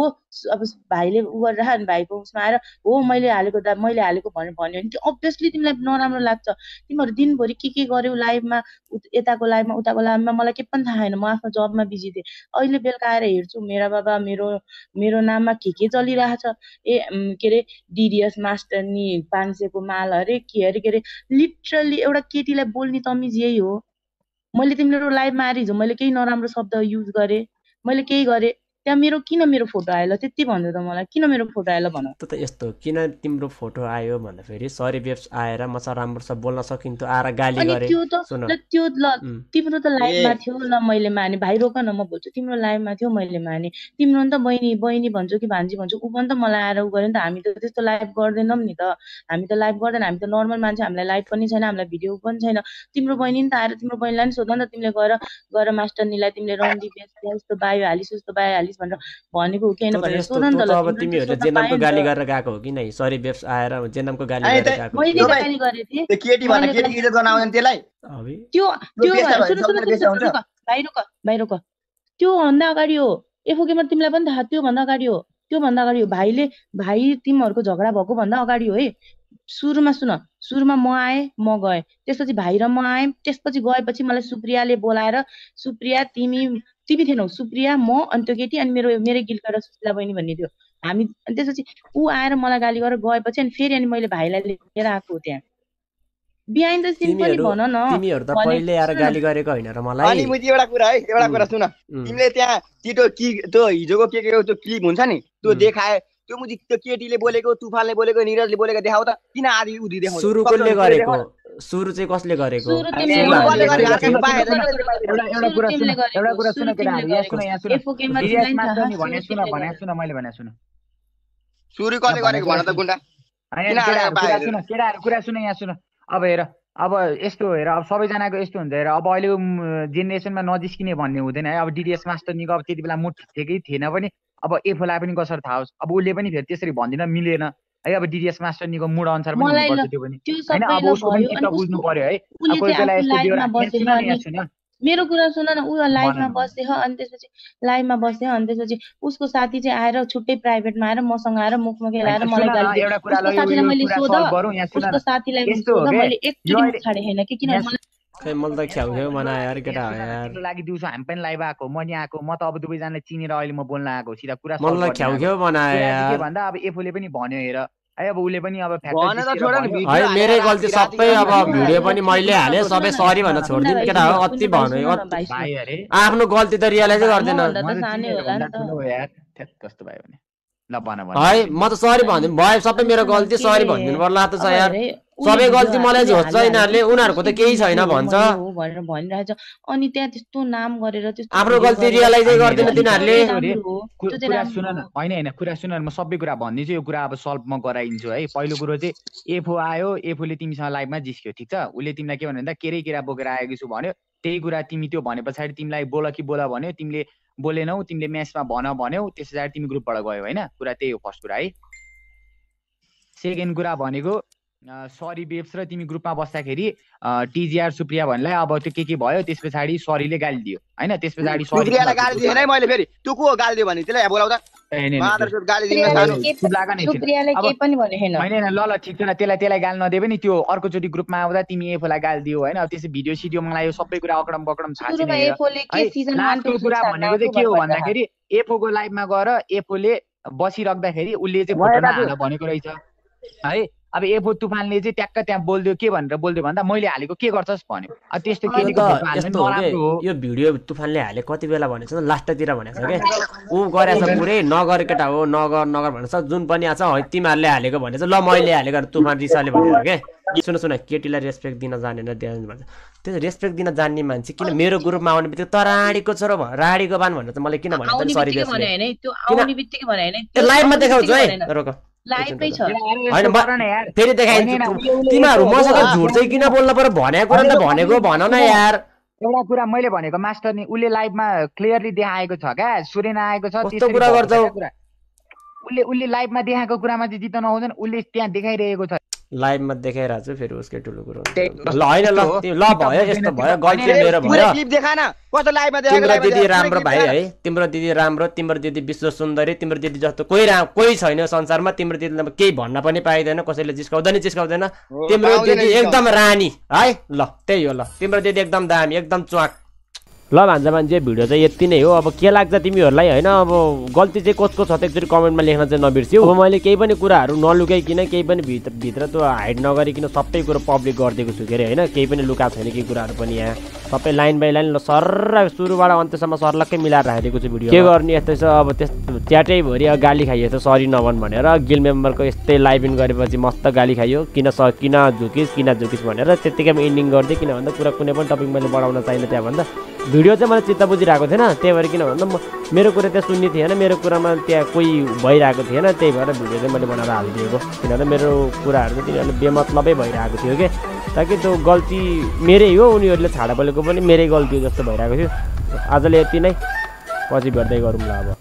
अब भाइले उ गरेर अनि भाइको उसमा आएर हो मैले हालेको दा मैले हालेको भनेर भन्यो भने त्यो अभियसली तिमीलाई नराम्रो लाग्छ। तिमीहरू दिनभरि के के गर्यौ लाइभमा उत- यताको लाइभमा उताको लाइभमा मलाई के पनि थाहा छैन। म आफ्नो जबमा बिजी थिएँ। अहिले बेलुका आएर हेर्छु मेरा बाबा मेरो मेरो नाममा के के चलिरहेछ। ए के अरे डिडिएस मास्टर नि पाँच सयको माल अरे के अरे के अरे लिटरली एउटा केटीलाई बोल्ने तमिज यही हो। मैले तिम्रो लाइभमा आएर हिजो मैले केही नराम्रो शब्द युज गरेँ मैले केही गरेँ। त्यहाँ मेरो किन मेरो फोटो आयो ल त्यति भन्नु त मलाई किन मेरो फोटो आयो ल भन। त त यस्तो किन तिम्रो फोटो आयो भन्दाखेरि सरी वेब्स आएर मसँग राम्रोसँग बोल्न सकिन्थ्यो आएर गाली गरे। त्यो त सुन। ल त्यो ल तिम्रो त लाइभमा थियो ल मैले माने। भाइ रोक न म बोल्छु। तिम्रो लाइभमा थियो मैले माने। तिम्रो नि त बहिनी बहिनी भन्छौ कि भान्जी भन्छौ ऊ पनि त मलाई आएर उ गर्यो नि त। हामी त त्यस्तो लाइभ गर्दैनौँ नि त। हामी त लाइभ गर्दैन हामी त नर्मल मान्छे हामीलाई लाइभ पनि छैन हामीलाई भिडियो पनि छैन। तिम्रो बहिनी नि त आएर तिम्रो बहिनीलाई नि सोध न त तिमीले गएर गएर मास्टरनीलाई तिमीले रन्दी बेच यस्तो बायो हालिस् उस्तो बायो हालिस्। भनेर भनेको हो कि होइन तँ त भनेर तँ त त ल अब तिमीहरूले जेनामको गाली गरेर गएको हो कि नै? सरी वेब्स आएर जेनामको गाली गरेर गएको हो। मैले गाली गरेँ थिएँ। त्यो केटी भन्दा मैले केटी गाली इज्जत गर्न आउँदैन त्यसलाई? अबे त्यो त्यो त्यो सुन सुन सुन पेसा सुन हुन्छ। रुक भाइ रुक भाइ रुक। त्योभन्दा अगाडि हो। एफओ गेमर तिमीलाई पनि थाहा त्योभन्दा अगाडि हो। त्योभन्दा अगाडि हो। भाइले भाइ तिमीहरूको झगडा भएको भन्दा अगाडि हो है। सुरुमा सुन सुरुमा म आएँ म गएँ। त्यसपछि भाइ र म आएँ त्यसपछि गएपछि मलाई सुप्रियाले बोलाएर सुप्रिया तिमी तिमी थिएनौ सुप्रिया म अनि त्यो केटी अनि मेरो मेरो गिल्ड एउटा सुशीला बहिनी भन्ने थियो। हामी अनि त्यसपछि ऊ आएर मलाई गाली गरेर गएपछि अनि फेरि अनि मैले भाइलाई लिएर आएको हो त्यहाँ। बिहाइन्ड द सिन पनि भन न। तिमीहरू त पहिले आएर गाली गरेको होइन र अनि मलाई मुजी एउटा कुरा है एउटा कुरा सुन। तिमीले त्यहाँ छिटो कि त्यो हिजोको के के त्यो क्लिप हुन्छ नि त्यो। देखाए त्यो मुजी त्यो केटीले बोलेको तुफानले बोलेको निरजले बोलेको देखाउ त। किन आधी उधी देखाउँछ सुरु कसले गरेको? देखाउ सुरु चाहिँ कसले गरेको? एउटा कुरा सुन। एउटा कुरा सुन केटाहरू यहाँ सुन भने सुन। गरेको। मैले भने सुन। सुरु कसले गरेको भन त सुन गुन्डा केटाहरू कुरा सुन यहाँ सुन। अब हेर अब यस्तो हेर अब सबैजनाको यस्तो हुन्छ हेर। अब अहिलेको जेनेरेसनमा नजिस्किने भन्ने हुँदैन है। अब डिडिएस मास्टर निको अब त्यति बेला मुड ठिकै थिएन पनि। अब एफओलाई पनि कसरी थाहा होस्? अब उसले पनि फेरि त्यसरी भनिदिन मिलेन। है अब डिडिएस मास्टर निको मुड अनुसार पनि हुनुपर्छ त्यो पनि। होइन अब उसको चित्त बुझ्नु पर्यो है। कोही बेला यस्तो मेरो कुरा सुन न ऊ न बस्यो अनि त्यसपछि लाइभमा बस्यो अनि त्यसपछि उसको साथी चाहिँ आएर छुट्टै प्राइभेटमा आएर मसँग आएर मुखमा खेलाएर होइन मलाई उसको साथीलाई मैले सोध उसको साथीलाई सोध मैले यो एकचोटि मुख छाडे छैन कि किनभने खै मैले त ख्याउ ख्याउ बनायो यार केटा हो यार। लागि दिउँसो हामी पनि लाइभ आएको म नि आएको म त अब दुवैजनाले चिनेर अहिले म बोल्न आएको सिधा कुरा मलाई गर्ने ख्याउ आएको ख्याउ बनायो कुरा चाहिँ के यार। भन्दा अब एफओले पनि भन्यो हेर। है अब उसले पनि अब है मेरै गल्ती सबै अब भिडियो पनि मैले हालेँ सबै सरी गुन्डा छोडिदिनु केटा हो? न अति भन्यो आफ्नो गल्ती त रियलाइजै गर्दैन। यार। कस्तो भयो भने? ल भन भन है म त सरी भनिदिनु। भयो सबै मेरो गल्ती सरी भनिदिनु। पर्ला त छ यार। सबै गल्ती मलाई झोज्छ यिनीहरूले। उनीहरूको त केही छैन भन्छ। भनेर भनिरहेछ। अनि त्यहाँ त्यस्तो नाम गरेर त्यस्तो आफ्नो गल्ती रियलाइजै होइन गर्दैन तिनीहरूले। कुरा सुन न होइन होइन कुरा सुन न म सबै कुरा भनिदिन्छु। यो कुरा अब सल्भ म गराइदिन्छु है। पहिलो कुरो चाहिँ एफओ आयो एफओले तिमीसँग लाइभमा जिस्क्यो ठिक छ? उसले तिमीलाई के भन्यो भन्दा केरै केरा बोकेर आएको छु भन्यो। त्यही कुरा तिमी त्यो भने पछाडि तिमीलाई बोल कि बोल भन्यो। तिमीले बोलेनौ तिमीले म्याचमा भन भन्यौ। त्यस पछाडि तिमी ग्रुपबाट गयो होइन? कुरा त्यही हो फर्स्ट कुरा है। सेकेन्ड कुरा भनेको सरी बेब्स र तिमी ग्रुपमा बस्दाखेरि टिजिआर सुप्रिया भन्नेलाई अब त्यो के के भयो त्यस पछाडि सरीले गाली दियो होइन त्यस पछाडि सरी सुप्रियालाई गाली मैले फेरि तँ को गाली दियो भने त्यसलाई बोलाउँदा? न ल ल ठिक छ ल त्यसलाई त्यसलाई गाली नदिए पनि त्यो अर्कोचोटि ग्रुपमा आउँदा तिमी एफओलाई गाली दियो होइन अब त्यसै भिडियो सिडियो मलाई यो सबै कुरा अकडम बकडम लास्टको कुरा भनेको चाहिँ के हो भन्दाखेरि एफओको लाइभमा गएर एफओले बसिराख्दाखेरि उसले चाहिँ छु। भनेको रहेछ। है अब एफो तुफानले चाहिँ ट्याक्क त्यहाँ बोलिदियो के भनेर बोलिदियो भन्दा मैले हालेको के गर्छस् भन्यो। अब त्यस्तो यो केटीको यो भिडियो तुफानले हाले कति बेला भनेको छ लास्टतिर भनेको छ क्या ऊ गरेछ पुरै नगर केटा हो नगर नगर भनेको छ जुन पनि आएको छ है तिमीहरूले हालेको भनेको छ ल मैले हालेको तुफान रिसाले भनेर के? सुन सुन केटीलाई रेस्पेक्ट दिन जानेन त्यहाँ भन्छ। त्यो रेस्पेक्ट दिन जान्ने मान्छे किन? मेरो ग्रुपमा आउने बित्तिकै त राडीको छोरो भ- राडीको बान भनेर त मैले किन भनेको आउने सरी त्यो लाइभमा देखाउँछु है। रोक। लाइभमै छ। फेरि देखाइदिन्छु तिमीहरू मसँग झुट चाहिँ किन बोल्नु पर्यो? भनेको कुरा त भनेको भन न यार। एउटा कुरा मैले भनेको मास्टर नि उसले लाइभमा क्लियरली देखाएको छ क्या। सुरेन आएको छ कस्तो त्यसरी कुरा गर्छौ? उसले उसले लाइभमा देखाएको कुरामा चाहिँ जित्न नहुँदैन उसले त्यहाँ देखाइरहेको छ। लाइभमा देखाइरहेको छु फेरि उसकै ठुलो कुरो ल होइन ल ल भयो यस्तो भयो गल्ती मेरो भयो। तिम्रो दिदी राम्रो भाइ है तिम्रो दिदी राम्रो तिम्रो दिदी विश्व सुन्दरी तिम्रो दिदी जस्तो कोही रा कोही छैन संसारमा तिम्रो दिदीलाई केही भन्न पनि पाइँदैन कसैले जिस्काउँदैन चिस्काउँदैन तिम्रो दिदी। एकदम रानी है? ल त्यही हो ल। तिम्रो दिदी एकदम दामी एकदम च्वाक। ल भान्जा मान्छे भिडियो चाहिँ यति नै हो। अब के लाग्छ तिमीहरूलाई होइन? अब गल्ती चाहिँ कसको छ? त एकचोटि कमेन्टमा लेख्न चाहिँ नबिर्स्यौ। अब मैले केही पनि कुराहरू नलुकाइकन केही पनि भित्र भित्र त्यो हाइड नगरिकन सबै कुरो पब्लिक गरिदिएको छु के अरे होइन? केही पनि लुकाएको छैन केही कुराहरू पनि यहाँ। सबै लाइन बाई लाइन सर सुरुबाट अन्त्यसम्म सर्लक्कै मिलाएर राखिदिएको छु भिडियो के गर्ने यस्तै छ? अब त्यस च्याटैभरि गाली खाइयो त सरी नभन् भनेर गिल मेम्बरको यस्तै लाइभ इन गरेपछि मस्त गाली खाइयो। किन स किन झुकिस किन झुकिस भनेर त्यत्तिकैमा एन्डिङ गरिदिएँ। किन भन्दा कुरा कुनै पनि टपिक मैले बढाउन चाहिनँ त्यहाँ भन्दा भिडियो चाहिँ मलाई चित्त बुझिरहेको थिएन त्यही भएर किन भन्दा म मेरो कुरा त्यहाँ सुन्ने थिएन मेरो कुरामा त्यहाँ कोही भइरहेको थिएन त्यही भएर भिडियो चाहिँ मैले बनाएर हालिदिएको। किनभने मेरो कुराहरू चाहिँ तिनीहरूले बेमतलबै भइरहेको थियो कि? ताकि त्यो गल्ती मेरै हो उनीहरूले छाडा बोलेको पनि मेरै गल्ती जस्तो भइरहेको थियो। आजले यति नै पछि भेट्दै गरौँ ल अब।